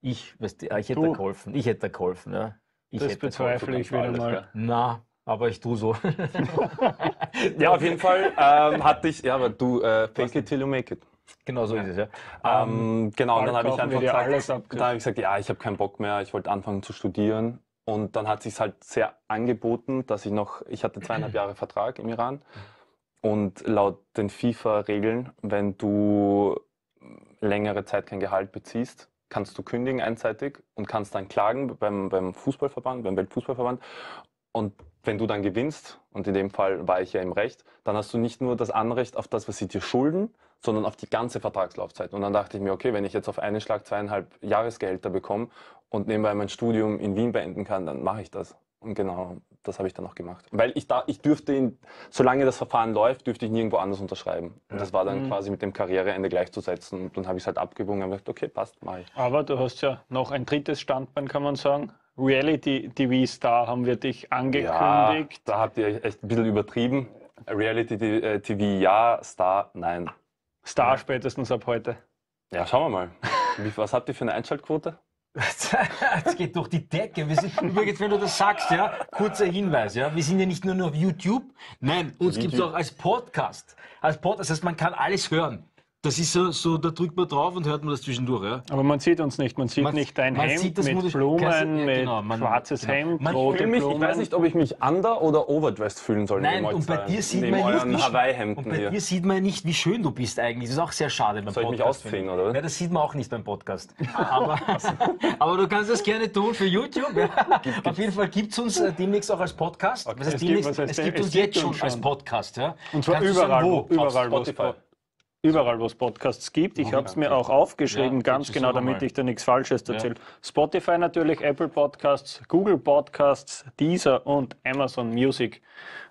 Ich, weißt du, ich hätte Du. da geholfen. Ich hätte da geholfen, ja. Ich Das bezweifle ich wieder mal. Na, aber ich tu so. Ja, auf jeden Fall ähm, hatte ich, ja, aber du, äh, fake it till you make it. genau so ist es, ja. Ähm, genau, und bald dann habe ich einfach gesagt, dann habe ich gesagt, ja, ich habe keinen Bock mehr, ich wollte anfangen zu studieren. Und dann hat sich halt sehr angeboten, dass ich noch, ich hatte zweieinhalb Jahre Vertrag im Iran. Und laut den FIFA-Regeln, wenn du längere Zeit kein Gehalt beziehst, kannst du kündigen einseitig und kannst dann klagen beim, beim Fußballverband, beim Weltfußballverband. Und wenn du dann gewinnst, und in dem Fall war ich ja im Recht, dann hast du nicht nur das Anrecht auf das, was sie dir schulden, sondern auf die ganze Vertragslaufzeit. Und dann dachte ich mir, okay, wenn ich jetzt auf einen Schlag zweieinhalb Jahresgehälter bekomme und nebenbei mein Studium in Wien beenden kann, dann mache ich das. Und genau das habe ich dann auch gemacht. Weil ich da, ich dürfte ihn, solange das Verfahren läuft, dürfte ich nirgendwo anders unterschreiben. Und das war dann quasi mit dem Karriereende gleichzusetzen. Und dann habe ich es halt abgewogen und habe gesagt, okay, passt, mach ich. Aber du hast ja noch ein drittes Standbein, kann man sagen. Reality-TV-Star haben wir dich Ja, angekündigt. da habt ihr echt ein bisschen übertrieben. Reality äh, TV ja, Star nein. Star spätestens ab heute. Ja, schauen wir mal. Wie, was habt ihr für eine Einschaltquote? Es geht durch die Decke. Wir sind, übrigens, wenn du das sagst, ja, kurzer Hinweis, ja, wir sind ja nicht nur nur auf YouTube, nein, uns gibt es auch als Podcast. Als Podcast, das heißt, man kann alles hören. Das ist so, so, da drückt man drauf und hört man das zwischendurch, ja. Aber man sieht uns nicht. Man sieht Man- nicht dein man Hemd sieht das mit Blumen, Ja, mit genau, man- schwarzes genau. Hemd, Man rote mich, ich Blumen. weiß nicht, ob ich mich under- oder overdressed fühlen soll. Nein, und bei dir sieht man nicht, und bei hier. dir sieht man nicht, wie schön du bist eigentlich. Das ist auch sehr schade beim Soll ich mich Podcast. ausziehen, ich. oder? Ja, das sieht man auch nicht beim Podcast. Aber, aber du kannst das gerne tun für YouTube. Ja. Auf jeden Fall gibt es uns äh, demnächst auch als Podcast. Was heißt Es gibt- demnächst? was heißt es gibt es uns gibt jetzt schon als. Podcast. Ja. Und zwar überall, wo es Spotify. Überall, wo es Podcasts gibt. Ich habe es mir auch aufgeschrieben, Ja, ganz genau, damit mal. ich da nichts Falsches erzähle. Spotify natürlich, Apple Podcasts, Google Podcasts, Deezer und Amazon Music.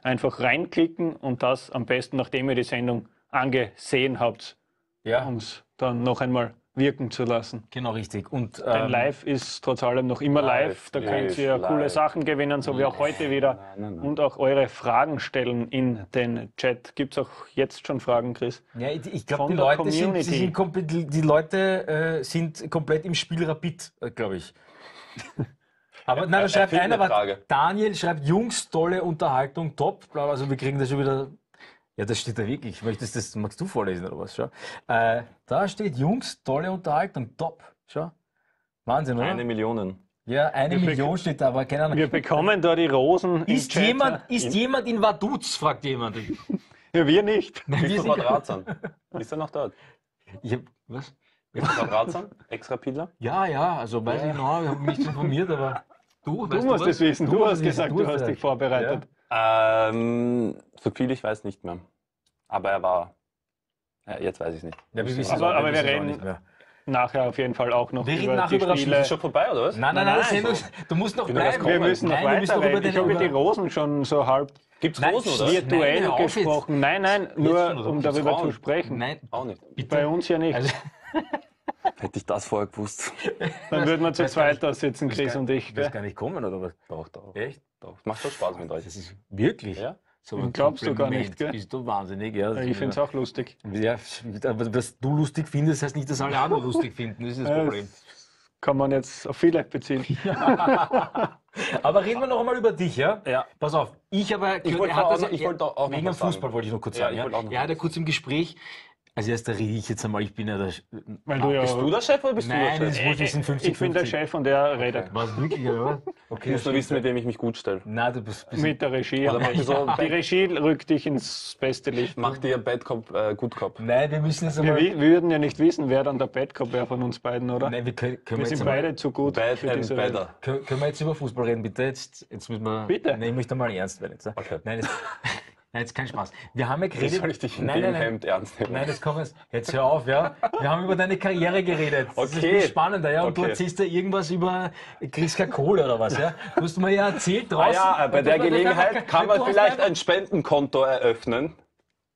Einfach reinklicken und das am besten, nachdem ihr die Sendung angesehen habt, Ja, um es dann noch einmal wirken zu lassen. genau richtig. Und ähm, Live ist trotz allem noch immer live. Live, Da könnt live, ihr coole live. Sachen gewinnen, so wie auch heute wieder. nein, nein. Und auch eure Fragen stellen in den Chat. Gibt es auch jetzt schon Fragen, Chris? Ja, ich, ich glaube, Von die der Leute, sind, sind komplett, die Leute äh, sind komplett im Spiel Rapid, äh, glaube ich. Aber nein, da schreibt einer, eine was, Frage. Daniel schreibt, Jungs, tolle Unterhaltung, top. Also wir kriegen das schon wieder. Ja, das steht da wirklich. Möchtest das, magst du vorlesen oder was? Schau. Äh, da steht, Jungs, tolle Unterhaltung, top. Schau. Wahnsinn, oder? Eine Million. ja, eine Wir Million steht da, aber keine Ahnung. Wir bekommen da die Rosen Ist jemand, ist jemand in Vaduz, fragt jemand. Ja, wir nicht. Wir Christoph sind- Quadratsan. Ist er noch dort? Ich hab, was? Christoph Quadratsan? Ex-Rapidler? Ja, ja, also weiß ich noch, ich habe mich nicht informiert, aber du, Du weißt musst was? es wissen. Du, hast gesagt, du hast ja. dich vorbereitet. Ähm, so viel ich weiß nicht mehr. Aber er war. Ja, jetzt weiß ich es nicht. Ja, wir wissen Aber- es aber wir es reden- nicht mehr. Nachher auf jeden Fall auch noch Wir reden über nachher die über Spiele. Ist schon vorbei, oder was? Nein, nein, Nein, nein, nein, Sendung, du musst noch bleiben. Wir kommen. müssen noch Nein, wir müssen noch über Ich den- habe die Rosen schon so halb Gibt's Nein, Rosen, oder? virtuell Nein, gesprochen. Nein, nein, nur um darüber Frauen? zu sprechen. Nein, Auch nicht. bitte. Bei uns ja nicht. Also, Hätte ich das vorher gewusst. Dann würden wir zu gar zweit da sitzen, Chris und ich. Das Gell? kann nicht kommen, oder was? Doch, doch. Echt? Doch. Macht doch Spaß mit euch. Das ist wirklich? Ja? So Das glaubst du gar nicht, gell? Bist du wahnsinnig, ja. Ich finde es auch lustig. Ja, aber was du lustig findest, heißt nicht, dass alle anderen lustig finden. Das ist das Ja, Problem. Kann man jetzt auf viele beziehen. Aber reden wir noch einmal über dich, ja? Ja. Pass auf, ich aber Ich wollte auch das noch- ja- ich wollte auch noch wegen. Fußball wollte ich noch kurz Ja, sagen. ich Ja, wollte auch noch er hat ja kurz im Gespräch, also erst der rede ich jetzt einmal, ich bin ja der. Weil du ja. Bist du der Chef oder bist Nein, du der das Chef? wurscht, wir sind 50 Ich bin der Chef und er redet. Was wirklich, oder? Okay, Ich muss nur wissen, mit wem ich mich gut stelle. Nein, du bist. bist Mit der Regie. So Die Regie rückt dich ins beste Licht. Macht ihr Bad Cop, äh, Good Cop? Nein, wir müssen jetzt Wir, einmal. wi- wir würden ja nicht wissen, wer dann der Bad Cop wäre von uns beiden, oder? Nein, wir können, können, wir wir sind beide zu gut Bad für and diese Welt. Better. können, können wir jetzt über Fußball reden, bitte? Jetzt, jetzt müssen wir. Bitte. Nein, ich möchte mal ernst werden jetzt. Okay. Nein, jetzt, nein, jetzt kein Spaß. Wir haben ja Wie geredet. soll ich dich in nein, dem nein. Hemd ernst nehmen? Nein, das kommt jetzt. Jetzt hör auf, ja. Wir haben über deine Karriere geredet. Das ist Okay. viel spannender, ja. Und du Okay. erzählst ja irgendwas über Chris Kohle oder was, ja. Du hast mir ja erzählt Ah draußen. ja, äh, bei der du- du- Gelegenheit kann du man vielleicht ein Spendenkonto eröffnen.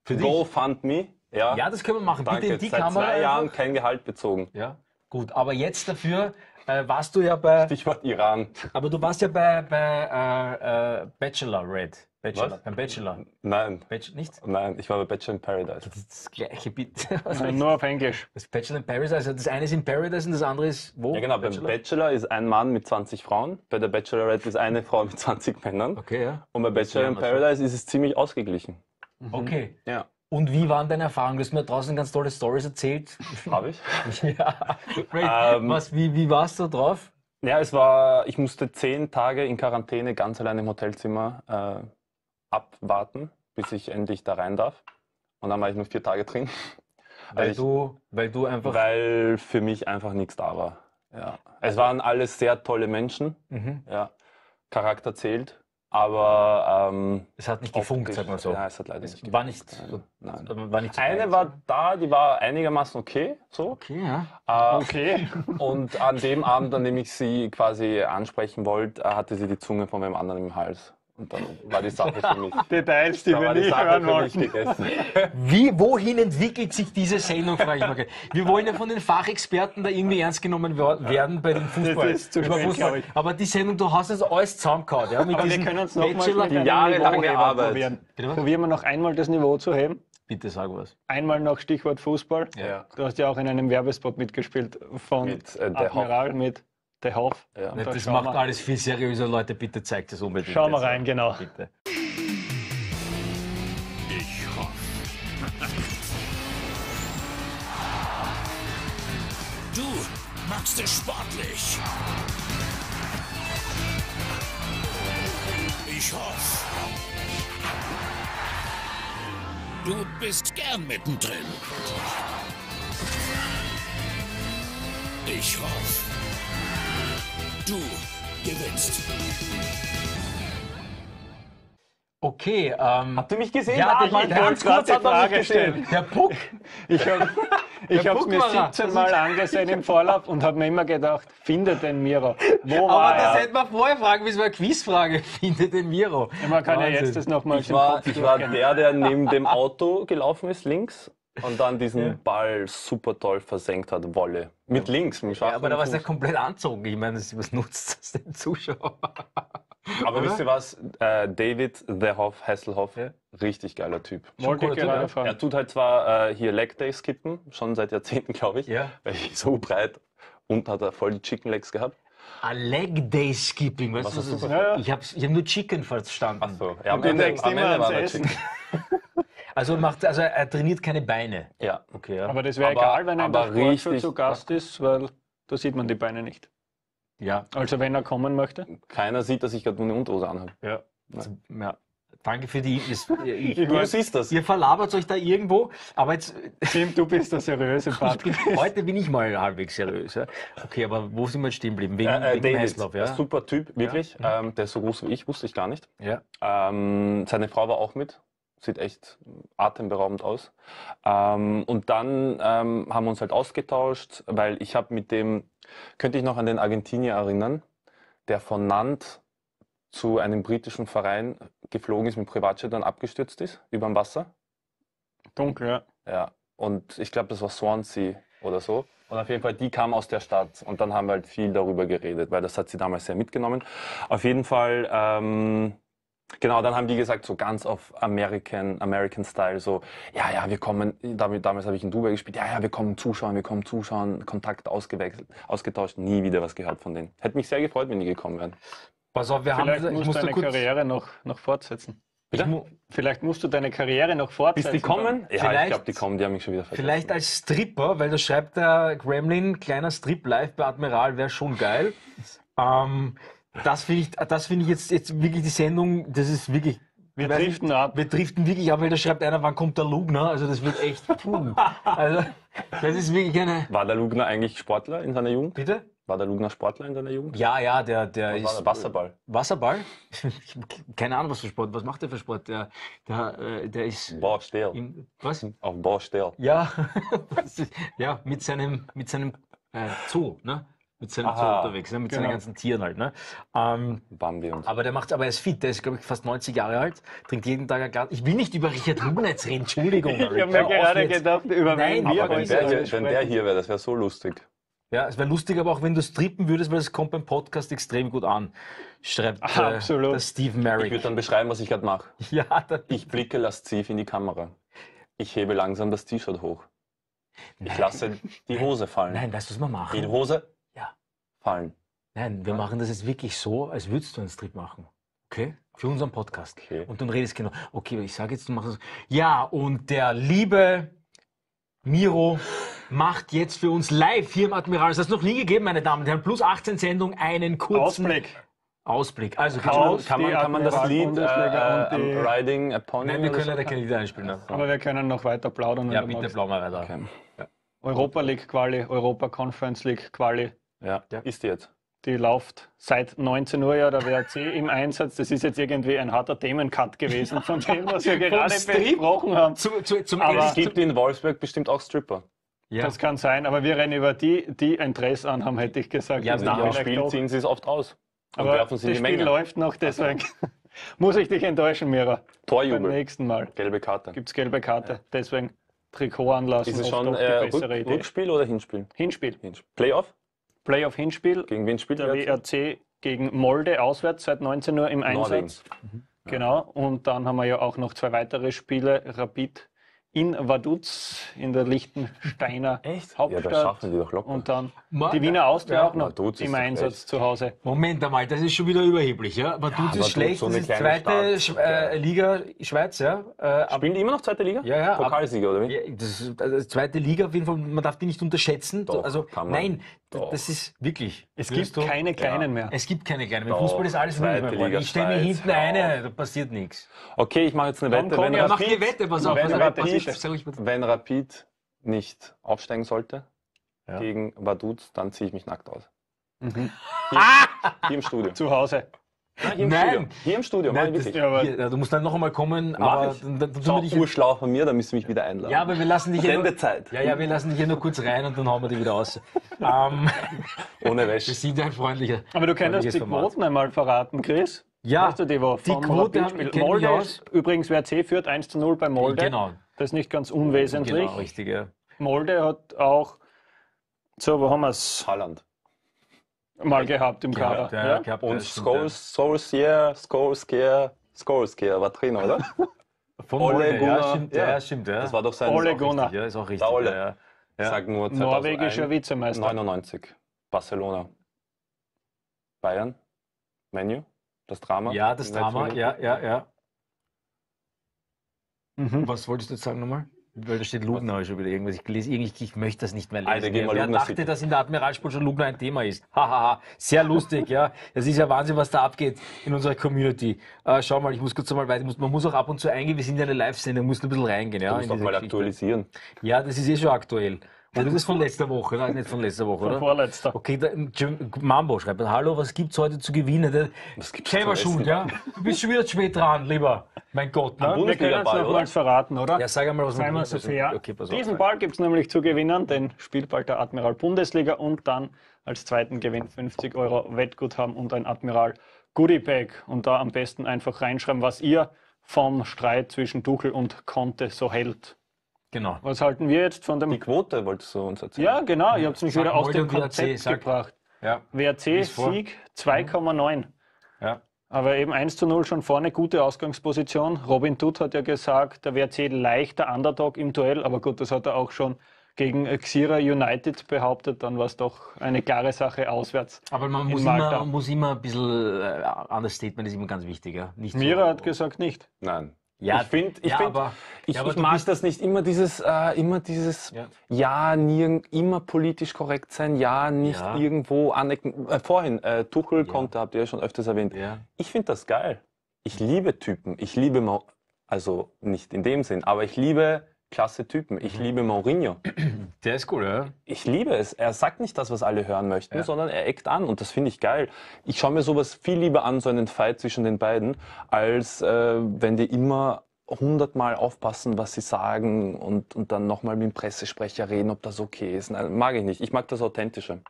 Für dich? GoFundMe. Ja, Ja, das können wir machen. danke. Bitte in die Seit Kamera. zwei Jahren kein Gehalt bezogen. Ja, gut. Aber jetzt dafür äh, warst du ja bei. Stichwort Iran. Aber du warst ja bei, bei äh, äh, Bachelor Red. Bachelor. Was? Beim Bachelor. Nein, Bachelor nicht? nein, ich war bei Bachelor in Paradise. Das ist das gleiche, bitte. Nein, nur auf Englisch. Das Bachelor in Paradise, also das eine ist in Paradise und das andere ist wo? Ja genau, beim Bachelor ist ein Mann mit 20 Frauen, bei der Bachelorette ist eine Frau mit 20 Männern. Okay, ja. Und bei Bachelor in Paradise ist es ziemlich ausgeglichen. Okay. Ja. Und wie waren deine Erfahrungen? Du hast mir draußen ganz tolle Stories erzählt. Habe ich? ja. Ähm, Was, wie, wie warst du drauf? Ja, es war, ich musste zehn Tage in Quarantäne ganz allein im Hotelzimmer äh, abwarten, bis ich endlich da rein darf. Und dann war ich nur vier Tage drin. Weil ich, du, weil du einfach. weil für mich einfach nichts da war. Ja. Es waren alles sehr tolle Menschen. Mhm. Ja. Charakter zählt. Aber ähm, Es hat nicht gefunkt, sag mal so. Ja, es hat leider nicht war nicht, so, Nein. war nicht so Eine war da, die war einigermaßen okay. So. Okay, ja. Äh, Okay. Und an dem Abend, an dem ich sie quasi ansprechen wollte, hatte sie die Zunge von meinem anderen im Hals. Und dann war die Sache für mich. Details, die wir die nicht Sache hören gegessen. Wie, wohin entwickelt sich diese Sendung, frage ich mal. Wir wollen ja von den Fachexperten da irgendwie ernst genommen wer- werden bei den Fußball. Das ist zu über Fußball. ich. Aber die Sendung, du hast es alles zusammengehauen. Ja, mit Aber wir können es nochmal einem jahrelange Arbeit. probieren. Probieren wir noch einmal das Niveau zu heben. Bitte sag was. Einmal noch Stichwort Fußball. Ja. Du hast ja auch in einem Werbespot mitgespielt von Mit, äh, der Admiral mit The Hoff. Ja. Und da Das macht wir- alles viel seriöser, Leute. Bitte zeigt es unbedingt. Schauen wir rein, genau. Bitte. Ich hoffe. Du magst es sportlich. Ich hoffe. Du bist gern mittendrin. Ich hoffe. Du gewinnst. Okay, ähm, Habt ihr mich gesehen? Ja, ich wollte ganz kurz die hat man mich Frage gesehen. stellen. der Puck. Ich habe ich hab's mir Puck war er. 17 Mal angesehen im Vorlauf und habe mir immer gedacht, finde den Miro. Wo Aber war das er? hätten wir vorher fragen müssen, war eine Quizfrage. Findet den Miro. Man kann ja Wahnsinn. jetzt das nochmal Ich war, ich war der, der neben dem Auto gelaufen ist, links. Und dann diesen Ja. Ball super toll versenkt hat, Wolle. Mit links, mit dem Ja, aber da war es ja komplett anzogen. Ich meine, das- was nutzt das den Zuschauer? Aber oder? wisst ihr was? Äh, David The Hoff, Hasselhoff, Ja. richtig geiler Typ. Typ, gerade ja. fragen. Er tut halt zwar äh, hier Leg Day skippen, schon seit Jahrzehnten, glaube ich. Ja. Weil ich so breit und hat er voll die Chicken Legs gehabt. A Leg Day Skipping, weißt Was du, was das du ist? verstanden? Ich habe ich hab nur Chicken verstanden. So, ja, am Ende, am immer Ende war er Essen. Chicken. Also, macht, also er trainiert keine Beine. Ja. Okay, ja. Aber das wäre Aber- egal, wenn er in der aber richtig- zu Gast ist, weil da sieht man die Beine nicht. ja. Also wenn er kommen möchte. Keiner sieht, dass ich gerade nur eine Unterhose anhabe. ja. Also, ja. Danke für die. Das, ich, Ich Du weiß, siehst das. ihr verlabert euch da irgendwo, aber jetzt Tim, du bist der seriöse Part. Heute bin ich mal halbwegs seriös. Ja. Okay, aber wo sind wir jetzt stehen geblieben? Wegen, Äh, äh, wegen David, ja? super Typ, wirklich. Ähm, der ist so groß wie ich, wusste ich gar nicht. ja. Ähm, seine Frau war auch mit. Sieht echt atemberaubend aus. Ähm, und dann ähm, haben wir uns halt ausgetauscht, weil ich habe mit dem, könnte ich noch an den Argentinier erinnern, der von Nantes zu einem britischen Verein geflogen ist, mit Privatjet dann abgestürzt ist, über dem Wasser. Dunkel, ja. Ja, und ich glaube, das war Swansea oder so. Und auf jeden Fall, die kam aus der Stadt. Und dann haben wir halt viel darüber geredet, weil das hat sie damals sehr mitgenommen. Auf jeden Fall, ähm, genau, dann haben die gesagt, so ganz auf American, American Style, so, ja, ja, wir kommen, damit, damals habe ich in Dubai gespielt, ja, ja, wir kommen zuschauen, wir kommen zuschauen, Kontakt ausgewechselt, ausgetauscht, nie wieder was gehört von denen. Hätte mich sehr gefreut, wenn die gekommen wären. Pass auf, wir Vielleicht haben. Ich musst muss du da deine kurz. Karriere noch, noch fortsetzen. Ich mu Vielleicht musst du deine Karriere noch Bis fortsetzen. die kommen? Ja, ich Vielleicht- glaube, die kommen, die haben mich schon wieder vergessen. Vielleicht als Stripper, weil da schreibt der Gremlin, kleiner Strip live bei Admiral wäre schon geil. Ähm, das finde ich, das finde ich jetzt, jetzt wirklich die Sendung, das ist wirklich. Wir driften ab. Wir driften wirklich ab, weil da schreibt einer, wann kommt der Lugner? Also das wird echt puh. Also das ist wirklich eine. War der Lugner eigentlich Sportler in seiner Jugend? Bitte? War der Lugner Sportler in seiner Jugend? Ja, ja, der, der war ist. der? Wasserball. Wasserball? Keine Ahnung, was für Sport. Was macht der für Sport? Der, der, äh, der ist. Baustell. Im, was? Auf Baustell. Ja, ist- ja, mit seinem, mit seinem äh, Zoo, ne? Mit seinem Zoo Aha, unterwegs, ne? mit seinen genau. ganzen Tieren halt. Ne? Ähm, Bambi und so. aber der macht, aber er ist fit, der ist, glaube ich, fast 90 Jahre alt, trinkt jeden Tag ein Glas. Ich will nicht über Richard jetzt reden, Entschuldigung. Ich habe mir gerade gedacht, über Nein, wen wir aber wenn heute der, hier, wenn der hier wäre, das wäre so lustig. Ja, es wäre lustig, aber auch wenn du strippen würdest, weil das kommt beim Podcast extrem gut an. Schreibt äh, Absolut. der Steve Ich würde Merrick. dann beschreiben, was ich gerade mache. Ja, Ich blicke lasziv in die Kamera. Ich hebe langsam das T-Shirt hoch. Ich lasse die Hose fallen. Nein, weißt du, was wir Die machen? Hose Ja. Fallen. Nein, wir Ja. machen das jetzt wirklich so, als würdest du einen Strip machen. Okay? Für unseren Podcast. Okay. Und dann redest genau. Okay, ich sage jetzt, du machst es. Ja, und der liebe Miro macht jetzt für uns live hier im Admiral. Das hat es noch nie gegeben, meine Damen und Herren. Plus 18 Sendung, einen kurzen Ausblick. Ausblick. Also, Kann kann man- Kann man, kann man das Lied äh, Bundesliga äh, und die- Riding a Pony Nein, wir können leider keine Lieder einspielen. Ne? Aber wir können noch weiter plaudern. Ja, bitte blau mal weiter. Okay. Europa League Quali, Europa Conference League Quali. Ja, ist die jetzt. Die läuft seit 19 Uhr ja der WRC im Einsatz. Das ist jetzt irgendwie ein harter Themencut gewesen von dem, was wir gerade besprochen haben. Zu, zu, zum Aber- Es gibt in Wolfsburg bestimmt auch Stripper. ja. Das kann sein, aber wir rennen über die, die ein Dress anhaben, hätte ich gesagt. Ja, Das ist nach dem Spiel doch- ziehen sie es oft aus und aber werfen sie das die Spiel Menge. läuft noch, deswegen. Muss ich dich enttäuschen, Mira? Beim Torjubel, nächsten Mal gelbe Karte. gibt es gelbe Karte. Deswegen Trikot anlassen. Ist es schon doch die äh, bessere Rück, Idee. Rückspiel oder Hinspiel? Hinspiel. Hinspiel. Playoff? Playoff-Hinspiel. Gegen wen spielt Der? WRC gegen Molde auswärts seit 19 Uhr im. Einsatz. Genau. Und dann haben wir ja auch noch zwei weitere Spiele. Rapid in Vaduz in der Liechtensteiner Echt? Ja, Hauptstadt. das schaffen die doch locker. und dann Ma- die Wiener Austria Ja, auch noch Vaduz im Einsatz echt. zu Hause. Moment einmal, das ist schon wieder überheblich, ja? Aber du Vaduz, ist schlecht, so das ist zweite. Sch- äh, Liga Schweiz, ja? Äh, Spielen die immer noch zweite Liga? Ja, ja, ab- Pokalsieger oder wie? ja, das also zweite Liga auf jeden Fall, man darf die nicht unterschätzen. Doch, also kann man. nein, Doch. das ist wirklich. Es gibt du- keine kleinen mehr. Es gibt keine kleinen. Im Doch, Fußball ist alles zweite möglich. Liga Ich stelle mir hinten eine, da passiert nichts. Okay, ich mache jetzt eine Wette. komm, wenn, ja, Mach die Wette, pass auf. Ich wenn Rapid nicht aufsteigen sollte Ja. gegen Vaduz, dann ziehe ich mich nackt aus. Mhm. Hier, hier im Studio. Zu Hause. Nein, hier im Nein. Studio. Hier im Studio, Nein, ich das, wirklich. Ja, aber- hier, du musst dann noch einmal kommen, Mach aber ich. dann, dann wir dich urschlau von mir, dann müsst ihr mich wieder einladen. Ja, aber wir lassen dich hier nur, ja, ja, wir lassen dich hier nur kurz rein und dann hauen wir dich wieder aus. ähm, Ohne wir Wäsche. sind ein freundlicher. Aber du freundliches die. Quoten einmal verraten, Chris. Ja, Weißt du die, wo die Quote haben- mich Molde übrigens, WRC führt 1 zu 0 bei Molde. Genau, Das ist nicht ganz unwesentlich. genau, richtig. Ja. Molde hat auch, so, wo haben wir es Haaland. mal gehabt im Kader? Ja, Ja? gehabt, Und Solskjaer, Solskjaer, Solskjaer war drin, oder? Von Ole Molde, ja, Gunnar, stimmt, ja. ja, stimmt, ja. Das war doch sein Ole Ist auch Gunnar. richtig, Ja, ist auch richtig. Ole. Ja. Sag nur 2001, Norwegischer Vizemeister. 99. Barcelona. Bayern. Menu. Das Drama. ja, das Drama, ja, ja, ja. Mhm. Was wolltest du jetzt sagen nochmal? Weil da steht Lugner schon wieder irgendwas. Ich lese irgendwie, ich möchte das nicht mehr lesen. Alter, mal Wer Lugner dachte, City. dass in der Admiralsport schon Lugner ein Thema ist? Hahaha, sehr lustig, ja. Es ist ja Wahnsinn, was da abgeht in unserer Community. Äh, schau mal, ich muss kurz einmal weiter. Ich Man muss auch ab und zu eingehen, wir sind ja eine Live-Sendung, muss ein bisschen reingehen. Ja, Du musst diese mal Geschichte. aktualisieren. Ja, das ist eh schon aktuell. Das ist von letzter Woche? Nein, nicht von letzter Woche, Von oder? vorletzter. Okay, da, Mambo schreibt, hallo, was gibt's heute zu gewinnen? Was gibt's selber schuld, Essen? ja? Du bist schon wieder spät dran, lieber. Mein Gott, Wir ne? können es nochmals verraten, oder? Ja, sag einmal, was wir man so fair. Okay, pass auf. Diesen Ball gibt es nämlich zu gewinnen, den Spielball der Admiral Bundesliga und dann als zweiten Gewinn 50 Euro Wettguthaben und ein Admiral Goodie Bag. Und da am besten einfach reinschreiben, was ihr vom Streit zwischen Tuchel und Conte so hält. Genau. Was halten wir jetzt von Die dem... Quote wolltest du uns erzählen. Ja, genau, ihr habt es mich wieder aus dem Konzept sag. gebracht. Ja. WRC-Sieg 2,9. Ja. Aber eben 1 zu 0 schon vorne, gute Ausgangsposition. Robin Tutt hat ja gesagt, der WRC leichter Underdog im Duell, aber gut, das hat er auch schon gegen Xira United behauptet, dann war es doch eine klare Sache auswärts. Aber man muss immer, man muss immer ein bisschen, äh, Understatement ist immer ganz wichtig, ja? Nicht Mira so, hat gesagt nicht. Nein. Ja, ich finde, ich, ja, find, aber- ich, ja, ich mag das nicht. Immer dieses, äh, immer dieses, Ja. ja, nie, immer politisch korrekt sein, ja, nicht Ja. irgendwo anecken. Äh, vorhin, äh, Tuchel konnte, habt ihr ja schon öfters erwähnt. Ja. Ich finde das geil. Ich liebe Typen. Ich liebe, also nicht in dem Sinn, aber ich liebe klasse Typen. Ich liebe Mourinho. Der ist cool, ja? Ich liebe es. Er sagt nicht das, was alle hören möchten, Ja. sondern er eckt an und das finde ich geil. Ich schaue mir sowas viel lieber an, so einen Fight zwischen den beiden, als äh, wenn die immer hundertmal aufpassen, was sie sagen und, und dann nochmal mit dem Pressesprecher reden, ob das okay ist. Nein, mag ich nicht. Ich mag das Authentische.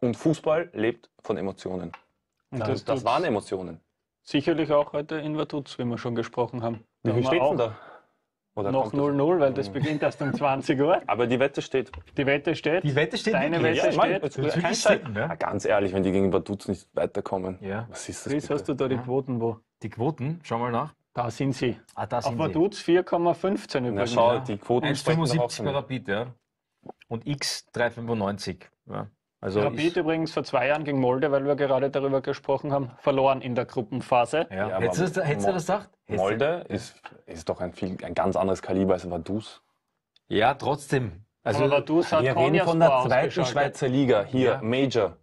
Und Fußball lebt von Emotionen. Und Das, das waren Emotionen. sicherlich auch heute in Vaduz, wie wir schon gesprochen haben. Wie viel steht denn da? Oder Noch kommt das? 0-0, weil das beginnt erst um 20 Uhr. Aber die Wette steht. Die Wette steht. Die Wette steht Deine? Wette steht. jetzt Ja, wird kein wirklich Zeit. stecken, ne? Ja, ganz ehrlich, wenn die gegen Vaduz nicht weiterkommen. Ja. Was ist das Chris, bitte? hast du da die Quoten wo? Die Quoten, schau mal nach. Da sind sie. Ah, da Auf sind sie. Vaduz 4,15 Na übrigens. schau, ja. die Quoten sprechen doch auch 1,75 für bei mich. Rapid, ja. Und X 3,95. Ja. Also Rapid übrigens vor zwei Jahren gegen Molde, weil wir gerade darüber gesprochen haben, verloren in der Gruppenphase. ja. Ja, Hättest du hättest du das du- Molde ist, ist doch ein, viel, ein ganz anderes Kaliber als Vaduz. Ja, trotzdem. Also, Aber Vaduz hat Wir reden von der zweiten. Schweizer Liga. Hier, Ja. Major.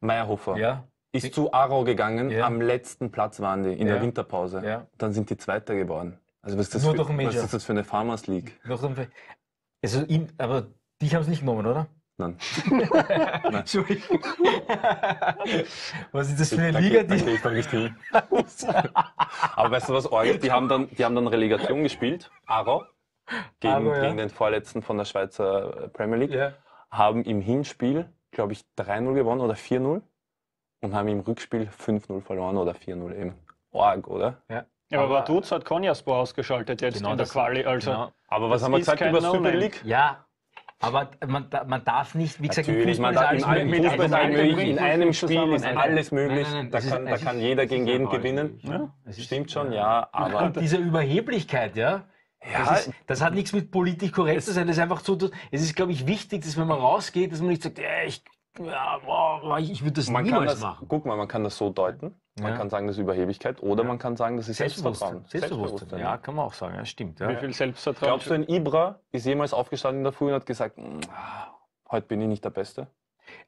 Meyerhofer. ja, Ist zu Aro gegangen. Ja. Am letzten Platz waren die in Ja. der Winterpause. Ja. Dann sind die Zweiter geworden. Also was ist das, Nur für, was Major. ist das für eine Farmers League? also aber dich haben sie nicht genommen, oder? Nein. Entschuldigung. Was ist das für eine Da Liga, die. geh ich hin. Aber weißt du was, Orgel? Die haben dann, die haben dann Relegation gespielt. Aro. Gegen, Aro, ja. gegen den Vorletzten von der Schweizer Premier League. Ja. haben im Hinspiel, glaube ich, 3-0 gewonnen oder 4-0 und haben im Rückspiel 5-0 verloren oder 4-0 eben. arg, oder? Ja, aber, Aber- Vaduz hat Konyaspor ausgeschaltet jetzt Genau in der das- Quali. Also Genau. Aber was haben wir gesagt über Super No-Name. League? Ja, aber man, man darf nicht, wie gesagt, im Natürlich, Fußball man darf alles in einem möglich. Fußball ist Nein, alles nein, möglich. In nein, einem nein, Spiel nein, ist nein, alles Nein, möglich. nein, nein, Da das ist- kann, da kann jeder gegen jeden gewinnen. Ja. Ist- Stimmt schon, ja, aber Und diese Überheblichkeit, ja, ja, das, ist, das hat nichts mit politisch korrekt zu sein. Das ist einfach so, es ist, glaube ich, wichtig, dass wenn man rausgeht, dass man nicht sagt, ja, ich, ja, boah, ich, ich würde das man kann niemals das, machen. guck mal, man kann das so deuten. Man Ja. kann sagen, das ist Überheblichkeit oder man kann sagen, das ist Selbstvertrauen. Selbstbewusstsein. Ja, kann man auch sagen, ja, stimmt. Ja. wie viel Selbstvertrauen. Glaubst du, ein Ibra ist jemals aufgestanden in der Früh und hat gesagt, "Mm, heute bin ich nicht der Beste?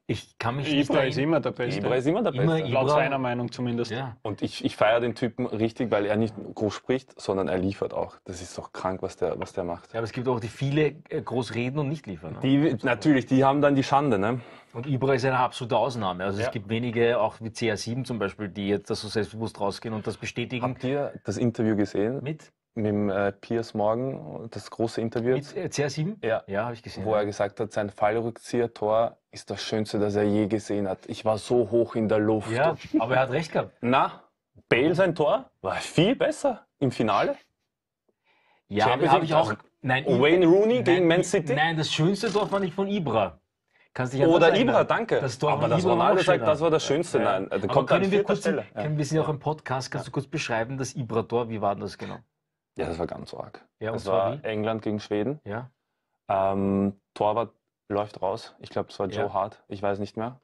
Ich kann mich nicht Ibra ist erinnern- immer der Beste. Ibra ist immer der Immer Beste. Ibra. Laut seiner Meinung zumindest. Ja. Und ich, ich feiere den Typen richtig, weil er nicht groß spricht, sondern er liefert auch. Das ist doch krank, was der, was der macht. ja, aber es gibt auch die viele äh, groß reden und nicht liefern. Ne? Die, natürlich, die haben dann die Schande, ne? Und Ibra ist eine absolute Ausnahme. Also Ja. es gibt wenige, auch wie CR7 zum Beispiel, die jetzt da so selbstbewusst rausgehen und das bestätigen. Habt ihr das Interview gesehen Mit, mit dem äh, Piers Morgan, das große Interview, mit äh, CR7? Ja. Ja, habe ich gesehen. wo er gesagt hat, sein Fallrückzieher-Tor ist das Schönste, das er je gesehen hat. Ich war so hoch in der Luft. ja, aber er hat recht gehabt. Na, Bale sein Tor war viel besser im Finale. Ja, aber habe ich auch. also Nein, Wayne Rooney nein, gegen Man City. Nein, das schönste Tor fand ich von Ibra. Kannst dich Oder Ibra, danke. Das Tor Aber das Ibra war Ronaldo auch sagt, schöner. das war das Schönste. Ja. Nein, Aber kommt können wir, kurz, Stelle. Können wir Sie auch im Podcast, kannst du kurz beschreiben, das Ibra-Tor, wie war das genau? ja, das war ganz arg. Ja, und das war wie? England gegen Schweden. Ja. Ähm, Torwart läuft raus. Ich glaube, es war Ja. Joe Hart. Ich weiß nicht mehr.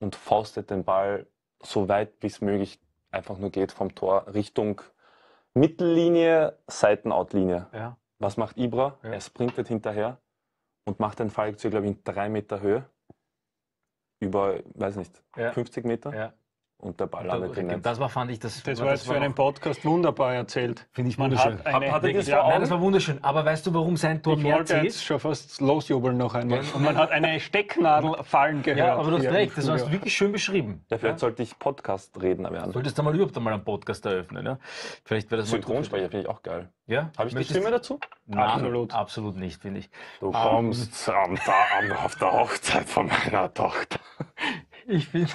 Und faustet den Ball so weit wie es möglich einfach nur geht vom Tor Richtung Mittellinie, Seitenoutlinie. ja. Was macht Ibra? Ja. Er sprintet hinterher und macht einen Fallrückzieher, glaube ich, in drei Meter Höhe. Über, weiß nicht, Ja. 50 Meter. Ja. Und der Ball landet Netz. Das war, fand ich, das, Das war jetzt für einen Podcast wunderbar erzählt. Finde ich wunderschön. hat eine, Hat- hat das ja, Nein, das war wunderschön. Aber weißt du, warum sein Tor ich mehr wollte jetzt zählt? schon fast losjubeln noch einmal. Und man hat eine Stecknadel fallen gehört. Ja, aber du hast recht, das hast du wirklich schön beschrieben. Ja, vielleicht sollte ich Podcast-Redner werden. Solltest du mal überhaupt einmal einen Podcast eröffnen, ja? Vielleicht wäre das mal Synchronsprecher finde ich auch geil. Ja? Habe ich die Möchtest- Stimme dazu? Nein, Absolut. Absolut nicht, finde ich. Du kommst am, am, auf der Hochzeit von meiner Tochter. Ich finde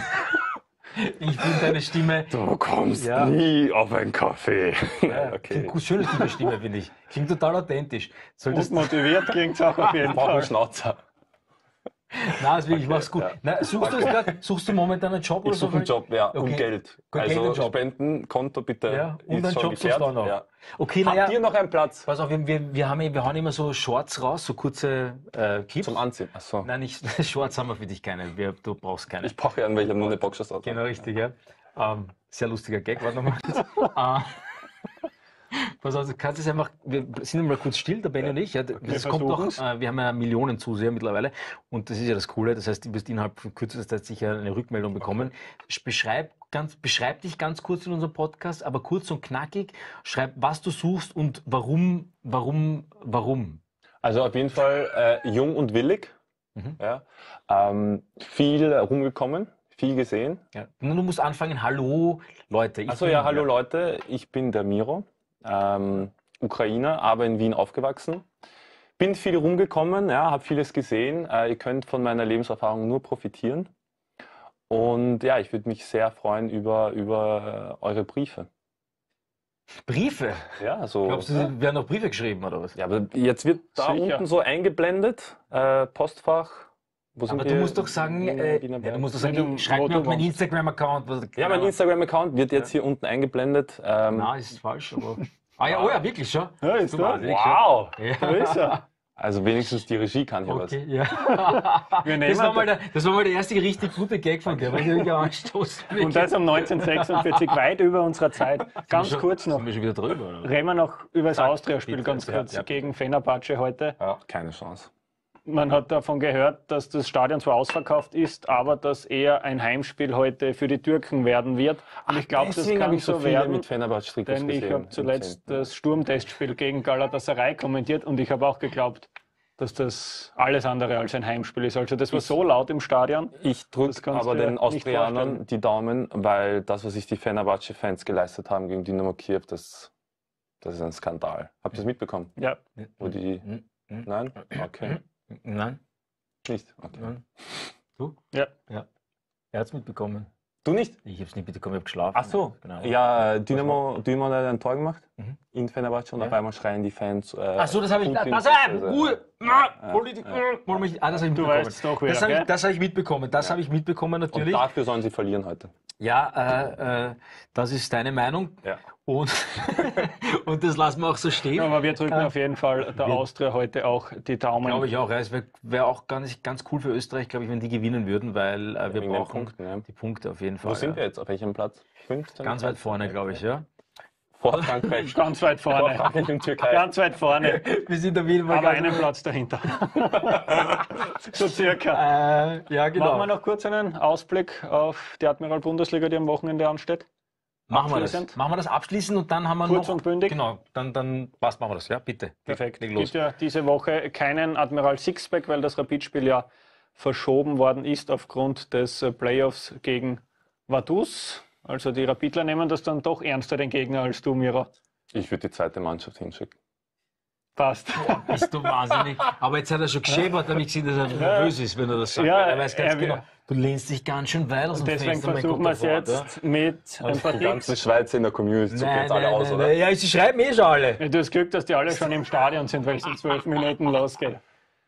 ich find deine Stimme. Du kommst Ja. nie auf einen Kaffee. Ja, okay. Klingt gut, schöne Stimme, Stimme finde ich. Klingt total authentisch. Solltest, Und motiviert klingt auch auf jeden Fall. Schnauzer. Nein, deswegen, ich mach's gut. ja. Na, suchst, du jetzt grad, suchst du momentan einen Job oder Ich so? suche einen Job, ja, um Okay. Geld. Gut, also Geld. Spendenkonto bitte. Ja, und einen Job suchst du auch noch. Ja. Okay, Habt naja. ihr noch einen Platz Pass auf, wir, wir, wir, haben, ja- wir hauen immer so Shorts raus, so kurze äh, Clips. zum Anziehen? Achso. Nein, nicht Shorts haben wir für dich keine. Wir, du brauchst keine. Ich brauche einen, weil ich habe nur eine Boxershorts. aus. Genau, richtig, ja. Ähm, sehr lustiger Gag, warte nochmal. pass auf, du kannst es einfach, wir sind mal kurz still, der Benny und ich. Ja, das kommt noch, versuchen's. äh, wir haben ja Millionen Zuseher mittlerweile und das ist ja das Coole, das heißt, du wirst innerhalb von kürzester Zeit sicher eine Rückmeldung bekommen. Beschreib, ganz, beschreib dich ganz kurz in unserem Podcast, aber kurz und knackig. Schreib, was du suchst und warum, warum, warum. Also auf jeden Fall äh, jung und willig. Mhm. Ja. Ähm, viel rumgekommen, viel gesehen. Ja. Du musst anfangen, hallo Leute. ich bin- ja, hallo Leute, ich bin der Miro, ähm, Ukrainer, aber in Wien aufgewachsen. Bin viel rumgekommen, ja, habe vieles gesehen. Äh, ihr könnt von meiner Lebenserfahrung nur profitieren. Und ja, ich würde mich sehr freuen über, über äh, eure Briefe. Briefe. Ja, so. Glaubst du, sie werden noch Briefe geschrieben oder was? Ja, aber jetzt wird da Sicher. unten so eingeblendet, äh, Postfach. Aber du musst doch sagen, äh, Wiener ja, du musst doch Wenn du- sagen, schreib mir du auf meinen. Instagram-Account. was- Ja, mein Instagram-Account wird jetzt hier unten eingeblendet. Ähm, Na, ist falsch, aber. Ah ja, oh ja, wirklich schon. Ja, ist Super, wow! schon. Da Ja. ist er. Also wenigstens die Regie kann hier Okay, ja. Wir Das war, mal der, das war mal der erste richtig gute Gag von dir, weil ich irgendwie anstoßen und das um 1946, weit über unserer Zeit. Ganz kurz noch. Sind wir schon wieder drüber? Oder? Reden wir noch über das Austria-Spiel ganz Ja, kurz ja. gegen Fenerbahce heute. was. Keine Chance. Man hat davon gehört, dass das Stadion zwar ausverkauft ist, aber dass eher ein Heimspiel heute für die Türken werden wird. Und ich glaube, das kann habe ich so werden. mit Fenerbahce Denn gesehen. ich habe zuletzt 10.. das Sturmtestspiel gegen Galatasaray kommentiert und ich habe auch geglaubt, dass das alles andere als ein Heimspiel ist. Also das war so laut im Stadion. Ich Das drücke aber den nicht Austrianern die Daumen, weil das, was sich die Fenerbahce-Fans geleistet haben gegen Dynamo Kiew, das, das ist ein Skandal. Habt ihr es mitbekommen? Ja, Wo die, nein? Okay. Nein, Nicht? Okay. nein. Du? ja. Er hat es mitbekommen. Du nicht? Ich habe es nicht mitbekommen, ich habe geschlafen. Ach so. Genau. Ja, Dynamo, Dynamo hat ein Tor gemacht Mhm. in Fenerbahce und Ja. auf einmal schreien die Fans. Äh, Ach so, das habe ich. Äh, also, Ruhe! Ah, Politik! wollen mich- Ah, das habe ich Du mitbekommen. das habe ich, hab ich mitbekommen. Das habe ich mitbekommen Und natürlich. dafür sollen sie verlieren heute. Ja, äh, äh, das ist deine Meinung. Ja. Und, und das lassen wir auch so stehen. Aber wir drücken Äh, auf jeden Fall der wir- Austria heute auch die Daumen. Glaube ich auch. Ja. Es wäre wär auch ganz, ganz cool für Österreich, glaube ich, wenn die gewinnen würden, weil äh, wir brauchen Punkten, ja. die Punkte auf jeden Fall. Wo sind ja. wir jetzt? Auf welchem Platz? 15? Ganz weit vorne, glaube ich, ja. Vor Frankreich. Ganz weit Vor vorne. Frankreich und Türkei. Ganz weit vorne. Wir sind jeden Fall Aber einen Platz dahinter. so circa. Äh, ja, genau. Machen wir noch kurz einen Ausblick auf die Admiral Bundesliga, die am Wochenende ansteht. Machen wir das. abschließend. Machen wir das abschließend und dann haben wir Kurz noch. und bündig. Genau, dann, dann was machen wir das, ja, bitte. Perfekt. Leg Es los. gibt ja diese Woche keinen Admiral Sixpack, weil das Rapidspiel ja verschoben worden ist aufgrund des Playoffs gegen Vaduz. Also die Rapidler nehmen das dann doch ernster, den Gegner, als du, Mira. Ich würde die zweite Mannschaft hinschicken. Passt. Bist du wahnsinnig. Aber jetzt hat er schon geschäbert, habe ich gesehen, dass er nervös ist, wenn er das sagt. Ja, er weiß ganz er genau, du lehnst dich ganz schön weit aus dem Deswegen Fenster, mein versuchen wir es jetzt mit ein paar Die ganze. Schweiz in der Community zuckt Nein, jetzt alle nein, aus, nein, oder? Ja, sie schreiben eh schon alle. Du hast Glück, dass die alle schon im Stadion sind, weil es in zwölf Minuten losgeht.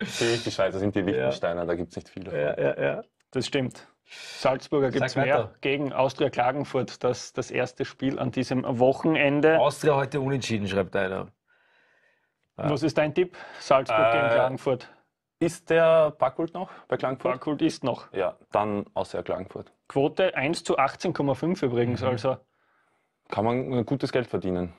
Die, Schweizer sind die Liechtensteiner, da gibt es nicht viele. Ja, ja, ja. Das stimmt. Salzburger gibt es mehr gegen Austria Klagenfurt. Das das erste Spiel an diesem Wochenende. Austria heute unentschieden, schreibt einer. Was ist dein Tipp? Salzburg gegen Äh, Klagenfurt. Ist der Backkult noch bei Klagenfurt? Barkult ist noch. Ja, dann außer Klagenfurt. Quote 1 zu 18,5 übrigens. Mhm. Also. Kann man gutes Geld verdienen.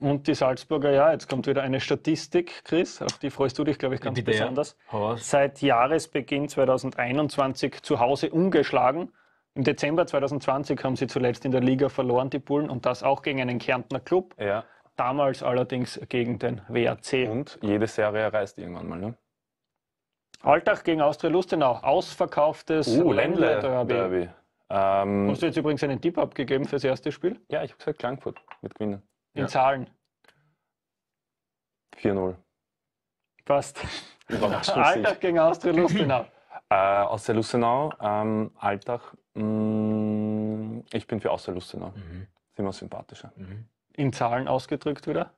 Und die Salzburger, ja, jetzt kommt wieder eine Statistik, Chris, auf die freust du dich, glaube ich, ganz Bitte, ja. besonders. Raus. Seit Jahresbeginn 2021 zu Hause ungeschlagen. Im Dezember 2020 haben sie zuletzt in der Liga verloren, die Bullen, und das auch gegen einen Kärntner Club. Ja. Damals allerdings gegen den WRC. Und jede Serie reißt irgendwann mal, ne? Alltag gegen Austria Lustenau. Ausverkauftes Uh, Ländler Derby. Derby. Ähm, Hast du jetzt übrigens einen Tipp abgegeben fürs erste Spiel? ja, ich habe gesagt Klagenfurt mit Gewinnen. In Ja. Zahlen. 4-0. Passt. Alltag gegen Austria Lustenau. Äh, aus der Lustenau, ähm, Alltag, mh, ich bin für aus der Lustenau. Mhm. Sind wir sympathischer. Mhm. In Zahlen ausgedrückt wieder.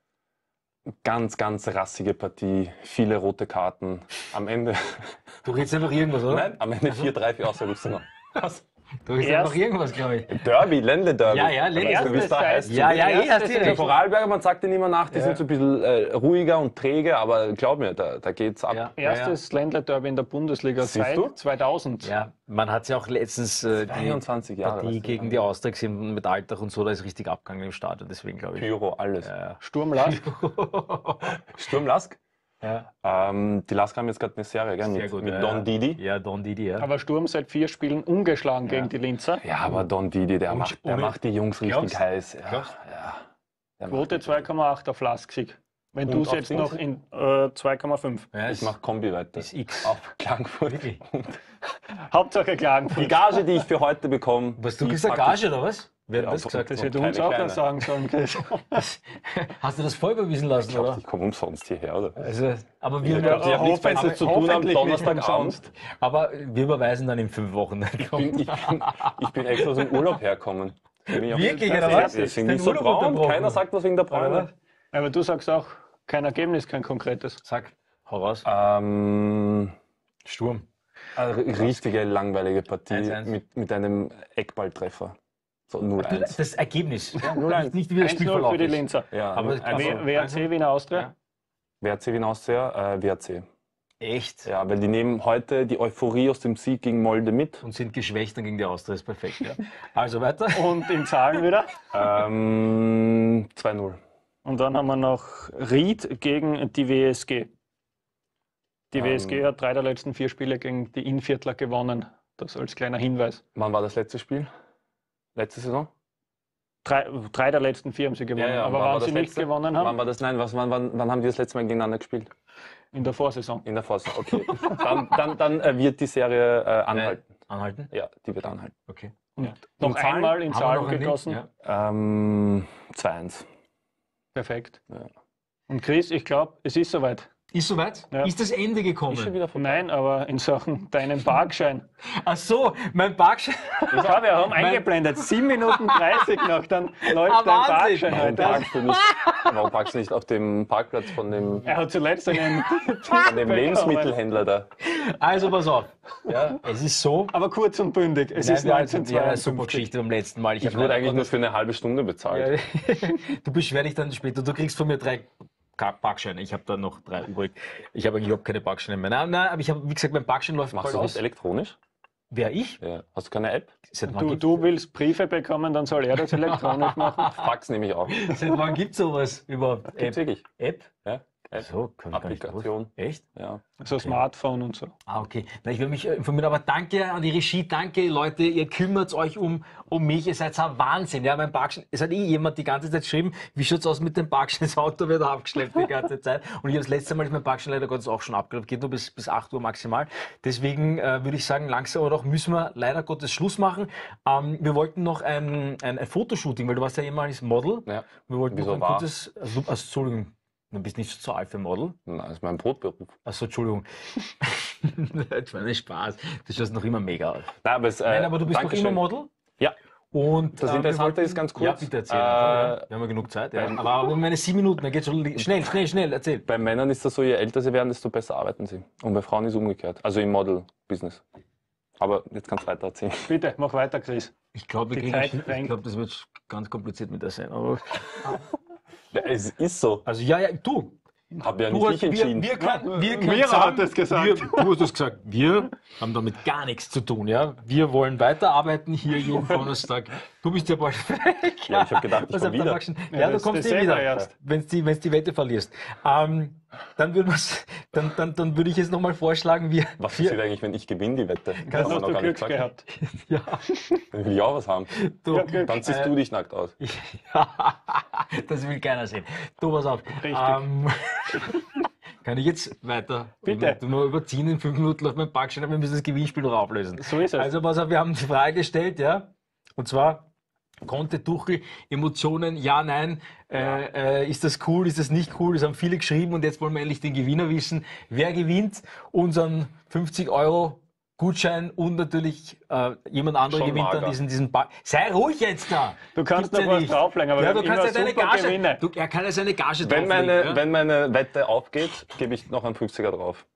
Ganz, ganz rassige Partie, viele rote Karten. Am Ende, Du redest einfach irgendwas, oder? nein, am Ende 4-3 für aus der Lustenau. Du Erst- einfach irgendwas, glaube ich. Derby, Ländle Derby. Ja, ja, Ländle Weißt du, wie es da heißt? Ja, ja, eh, hast du Der recht. Vorarlberger, man sagt denen immer nach, die Ja. sind so ein bisschen äh, ruhiger und träge, aber glaub mir, da, da geht's ab. Ja. Erstes Ländler-Derby in der Bundesliga Siehst seit du? 2000. Ja, man hat ja auch letztens äh, die 23 Jahre. Partie gegen die Austria gesehen mit Alltag und so, da ist richtig abgegangen im Stadion, deswegen glaube ich. Pyro, alles. Ja, Sturm Lask. Sturm Lask. Ja. Ähm, die Lask haben jetzt gerade eine Serie, gell? Sehr Mit, gut. mit ja, Don ja. Didi. Ja, Don Didi, ja. Aber Sturm seit vier Spielen ungeschlagen gegen die Linzer. Ja, aber Don Didi, der, macht, der macht die Jungs richtig Glaubst- heiß. Ja, ja. Quote macht die- 2,8 auf Lask-Sieg. Wenn Und du jetzt Dings? noch in äh, 2,5. ja, Ich mache Kombi weiter. ist X. Auf Klagenfurt. Hauptsache Die Klagenfurt. Gage, die ich für heute bekomme. Was, du die kriegst eine Gage oder was? Wer hat das gesagt? Das keine uns auch kleine. noch sagen sollen, Chris. Hast du das voll überwiesen lassen, Ich glaube, oder? ich komme umsonst hierher, oder? Also, aber wir, Ich glaub, haben nichts Besseres zu tun am Donnerstagabend. umsonst. aber wir überweisen dann in fünf Wochen. Ich bin, ich, bin, ich bin extra aus dem Urlaub herkommen. Auch- Wirklich, oder wir was? Dein nicht so Urlaub braun. Keiner sagt was wegen der Oder Bräune. Aber du sagst auch, kein Ergebnis, kein konkretes. Sag, hau raus. Ähm, Sturm. eine richtige langweilige Partie 1-1. mit, mit einem Eckballtreffer. So 0-1. Das Ergebnis. Ja, 0-1. Nicht wie das 1-0 Spielverlauf für die. Linzer. Ja, Aber Also, WRC Wiener Austria. WRC Wien Austria, äh, WRC. Echt? Ja, weil die nehmen heute die Euphorie aus dem Sieg gegen Molde mit. Und sind geschwächt dann gegen die Austria. Ist perfekt. Ja. Also weiter. Und in Zahlen wieder. Ähm, 2-0. Und dann haben wir noch Ried gegen die WSG. Die Ähm. WSG hat drei der letzten vier Spiele gegen die Innviertler gewonnen. Das als kleiner Hinweis. Wann war das letzte Spiel? Letzte Saison? Drei, drei der letzten vier haben sie gewonnen. Aber wann war wann das sie nicht letzte? gewonnen Wann haben, war das? Nein, was, wann, wann, wann haben die das letzte Mal gegeneinander gespielt? in der Vorsaison. In der Vorsaison, okay. dann dann, dann äh, wird die Serie äh, anhalten. Anhalten. Ja, die wird anhalten. Okay. Und noch Zahlen? einmal in Zahlen gegossen. Ja. Ähm, 2-1. Perfekt. Ja. Und Chris, ich glaube, es ist soweit. Ist soweit? Ja. Ist das Ende Ist schon gekommen? Nein, aber in Sachen deinem Parkschein. Ach so, mein Parkschein. Ja, wir haben eingeblendet. 7 Minuten 30 noch, dann läuft Ah, dein Wahnsinn. Parkschein Warum heute. parkst du nicht, warum parkst du nicht auf dem Parkplatz von dem, Er hat zuletzt einen von dem Lebensmittelhändler da? Also pass auf. Ja, es ist so. Aber kurz und bündig. Es Nein, ist wir hatten- ja, super 1952. Geschichte beim letzten Mal. Ich hab wurde eigentlich nur für eine halbe Stunde bezahlt. Ja, du beschwer dich dann später. Du kriegst von mir drei Parkscheine. Ich habe da noch drei übrig. Ich habe eigentlich überhaupt keine Parkscheine mehr. Nein, nein, aber ich habe, wie gesagt, mein Parkschein läuft Machst du aus. nicht elektronisch? Wer ich? Ja. Hast du keine App? Seit wann Du, du willst Briefe bekommen, dann soll er das elektronisch machen. Fax nehme ich auch. Seit wann gibt es sowas überhaupt? Gibt's App? wirklich? App? Ja. App. So, gar nicht Applikation. Echt? Ja. So Smartphone und so. Ah, okay. Na, ich will mich äh, informieren, aber danke an die Regie, danke Leute, ihr kümmert euch um, um mich, ihr seid ein Wahnsinn. Ja, mein Parkschein, es hat eh jemand die ganze Zeit geschrieben, wie schaut's aus mit dem Parkschein, das Auto wird abgeschleppt die ganze Zeit. Und ich habe das letzte Mal ist mein Parkschein leider Gottes auch schon abgelaufen, geht nur bis, bis 8 Uhr maximal. Deswegen äh, würde ich sagen, langsam oder auch müssen wir leider Gottes Schluss machen. Ähm, wir wollten noch ein, ein, ein Fotoshooting, weil du warst ja ehemaliges Model. Ja. Wir wollten Wieso noch ein war? gutes, also, also, Entschuldigung, du bist nicht so alt für Model. Nein, das ist mein Brotberuf. Achso, Entschuldigung. das war nicht Spaß. Du schaust noch immer mega aus. Nein, aber, es, äh, Nein, aber du bist noch Dankeschön. immer Model. Ja. Und Das äh, wir Interessante wollten- ist ganz kurz, Ja, bitte erzähl. äh. Wir haben ja genug Zeit. Ja. ähm, Aber aber meine sieben Minuten, dann geht's schon. Schnell, schnell, schnell, erzähl. Bei Männern ist das so, je älter sie werden, desto besser arbeiten sie. Und bei Frauen ist es umgekehrt. Also im Model-Business. Aber jetzt kannst du weiter erzählen. Bitte, mach weiter, Chris. Ich glaube, ich drängt. glaube, das wird ganz kompliziert mit der sein. Aber, Ja, es ist so. also ja, ja, du. Hab ja Du nicht hast, ich wir, entschieden. wir können, wir können Mira sagen, hat das gesagt. Wir, du hast das gesagt. Wir haben damit gar nichts zu tun. Ja? Wir wollen weiterarbeiten hier jeden Donnerstag. Du bist ja bald weg. Ja, ich hab gedacht, ich Was komm auf der wieder. Ja, Ja, du kommst eh wieder, wir erst. wenn die, wenn's die Wette verlierst. Ähm, dann, würden wir's- dann, dann, dann würde ich jetzt nochmal vorschlagen, wir, Was passiert wir eigentlich, wenn ich gewinne die Wette? Wir hast noch du gar nicht Glück gesagt. gehabt. ja, Dann will ich auch was haben. du, Ja. Dann ziehst Äh, du dich nackt aus. das will keiner sehen. Du, pass auf. Richtig. Ähm, kann ich jetzt weiter? Bitte. Du nur überziehen in fünf Minuten auf meinen Parkschein, aber wir müssen das Gewinnspiel noch auflösen. So ist es. Also pass auf, wir haben die Frage gestellt, ja. Und zwar, konnte Tuchel Emotionen, ja, nein, äh, äh, ist das cool, ist das nicht cool, das haben viele geschrieben und jetzt wollen wir endlich den Gewinner wissen. Wer gewinnt unseren 50 Euro Gutschein und natürlich äh, jemand anderer Schon gewinnt dann mager. diesen, diesen Ba- Sei ruhig jetzt da! Du kannst Gibt's noch was nicht. drauflegen, aber ja, du kannst ja deine Gage, Gewinne. du, er kann ja seine Gage Wenn meine, ja? wenn meine Wette aufgeht, gebe ich noch einen 50er drauf.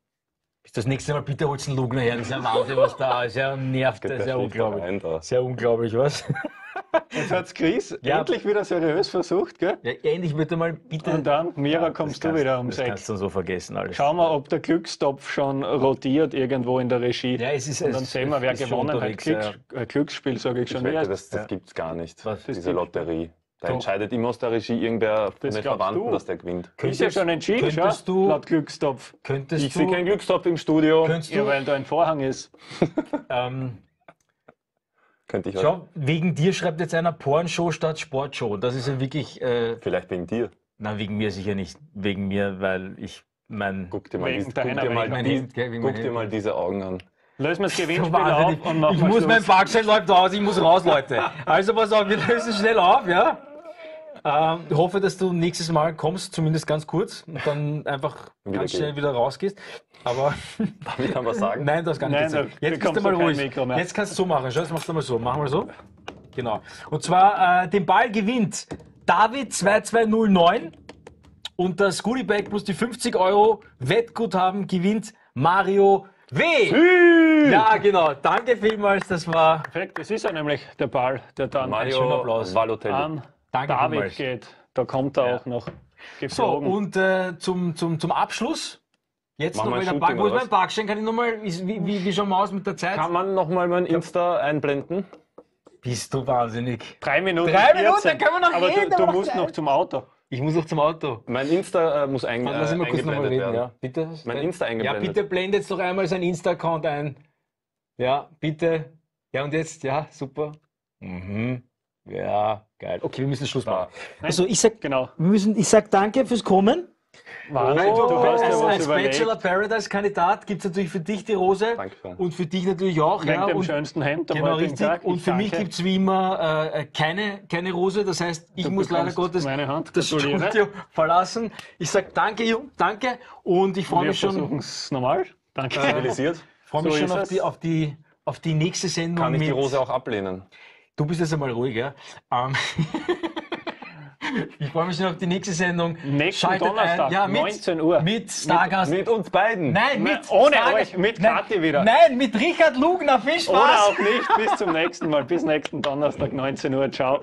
Das nächste Mal bitte holst du einen Lugner her, das ist ja Wahnsinn, was da ist. Ja, nervt, das ist ja unglaublich. da. Sehr unglaublich, was? Jetzt hat's Chris Ja. endlich wieder seriös versucht, gell? Ja, endlich bitte mal bitte. Und dann, Mira, kommst du wieder ums Das Eck. kannst du so vergessen alles. Schauen wir, ob der Glückstopf schon rotiert irgendwo in der Regie. Ja, es ist- Und es dann sehen wir, wer gewonnen hat. Glücks äh, Glücksspiel, sage ich Ich schon. Wie wette, das, das gibt's gar nicht. Was? Diese Lotterie. Da Doch. entscheidet immer aus der Regie irgendwer von Das den Verwandten, du? dass der gewinnt. Ist ja schon entschieden, könntest schau, du- laut Glückstopf. Könntest Ich sehe keinen Glückstopf im Studio. könntest Ja, weil da ein Vorhang ist. ähm, Könnte ich schau, wegen dir schreibt jetzt einer Pornshow statt Sportshow. Das ist ja wirklich, äh, Vielleicht wegen dir. na, wegen mir sicher nicht. Wegen mir, weil ich mein. Guck dir mal, guck dir mal, mein die, Hemd, gell, wegen guck dir mal diese Augen an. Lösen wir das Gewinnspiel auf und machen Ich muss, Schluss. mein Parkschein läuft aus, ich muss raus, Leute. Also pass auf, wir lösen schnell auf, ja? Ähm, ich hoffe, dass du nächstes Mal kommst, zumindest ganz kurz, und dann einfach Wieder ganz gehen. schnell wieder rausgehst. Aber Darf ich dann was sagen? nein, das kann ich nicht. sagen. Jetzt bist du mal ruhig. Jetzt kannst du so machen. Schau, jetzt machst du mal so. Machen wir so. Genau. Und zwar, äh, den Ball gewinnt David 2209 und das Goodiebag plus die 50 Euro Wettguthaben gewinnt Mario W. Ja, genau. Danke vielmals. Das war Perfekt, das ist ja nämlich der Ball, der dann Mario Applaus. Valotelli. an Danke David vielmals. geht. Da kommt er Ja. auch noch So, geflogen. und äh, zum, zum, zum Abschluss. Jetzt nochmal ein der Park. Wo ist mein? Parkstein? Kann ich nochmal, wie, wie, wie schauen wir aus mit der Zeit? Kann man nochmal mein Insta einblenden? Bist du wahnsinnig. Drei Minuten. Drei Minuten, 14. dann können wir noch Aber reden, du, du musst noch zum Auto. Ich muss noch zum Auto. Mein Insta äh, muss ein, äh, Lass mich mal kurz nochmal reden, werden. ja. Bitte. Mein Insta Ja, eingeblendet. bitte blendet jetzt doch einmal sein Insta-Account ein. Ja, bitte. Ja, und jetzt? Ja, super. Mhm. Ja, geil. Okay, wir müssen Schluss machen. Also, ich sag, Genau. wir müssen, ich sag danke fürs Kommen. Wahnsinn, Also, du hast als ja als. Bachelor Paradise-Kandidat gibt es natürlich für dich die Rose. Dankeschön. Und für dich natürlich auch. Wegen ja, dem und, schönsten Hemd am Genau, richtig. Tag. Und Ich für mich danke. gibt es wie immer äh, keine, keine Rose. Das heißt, ich Du muss leider Gottes meine Hand. das. Studio verlassen. Ich sage danke, Jung, danke. Und ich freue mich schon, versuchen es normal. Danke. Realisiert? freu mich so schon auf die, auf, die, auf die nächste Sendung. Kann ich die Rose auch ablehnen? Du bist jetzt einmal ruhig, ja? Ähm, ich freue mich schon auf die nächste Sendung. Nächsten Schaltet Donnerstag, ein, ja, mit, 19 Uhr. Mit Stargast. Mit uns beiden. Nein, mit ohne Stargast. euch, mit Nein, Kathi wieder. Nein, mit Richard Lugner. Viel Spaß. Oder auch nicht. Bis zum nächsten Mal. Bis nächsten Donnerstag, 19 Uhr. Ciao.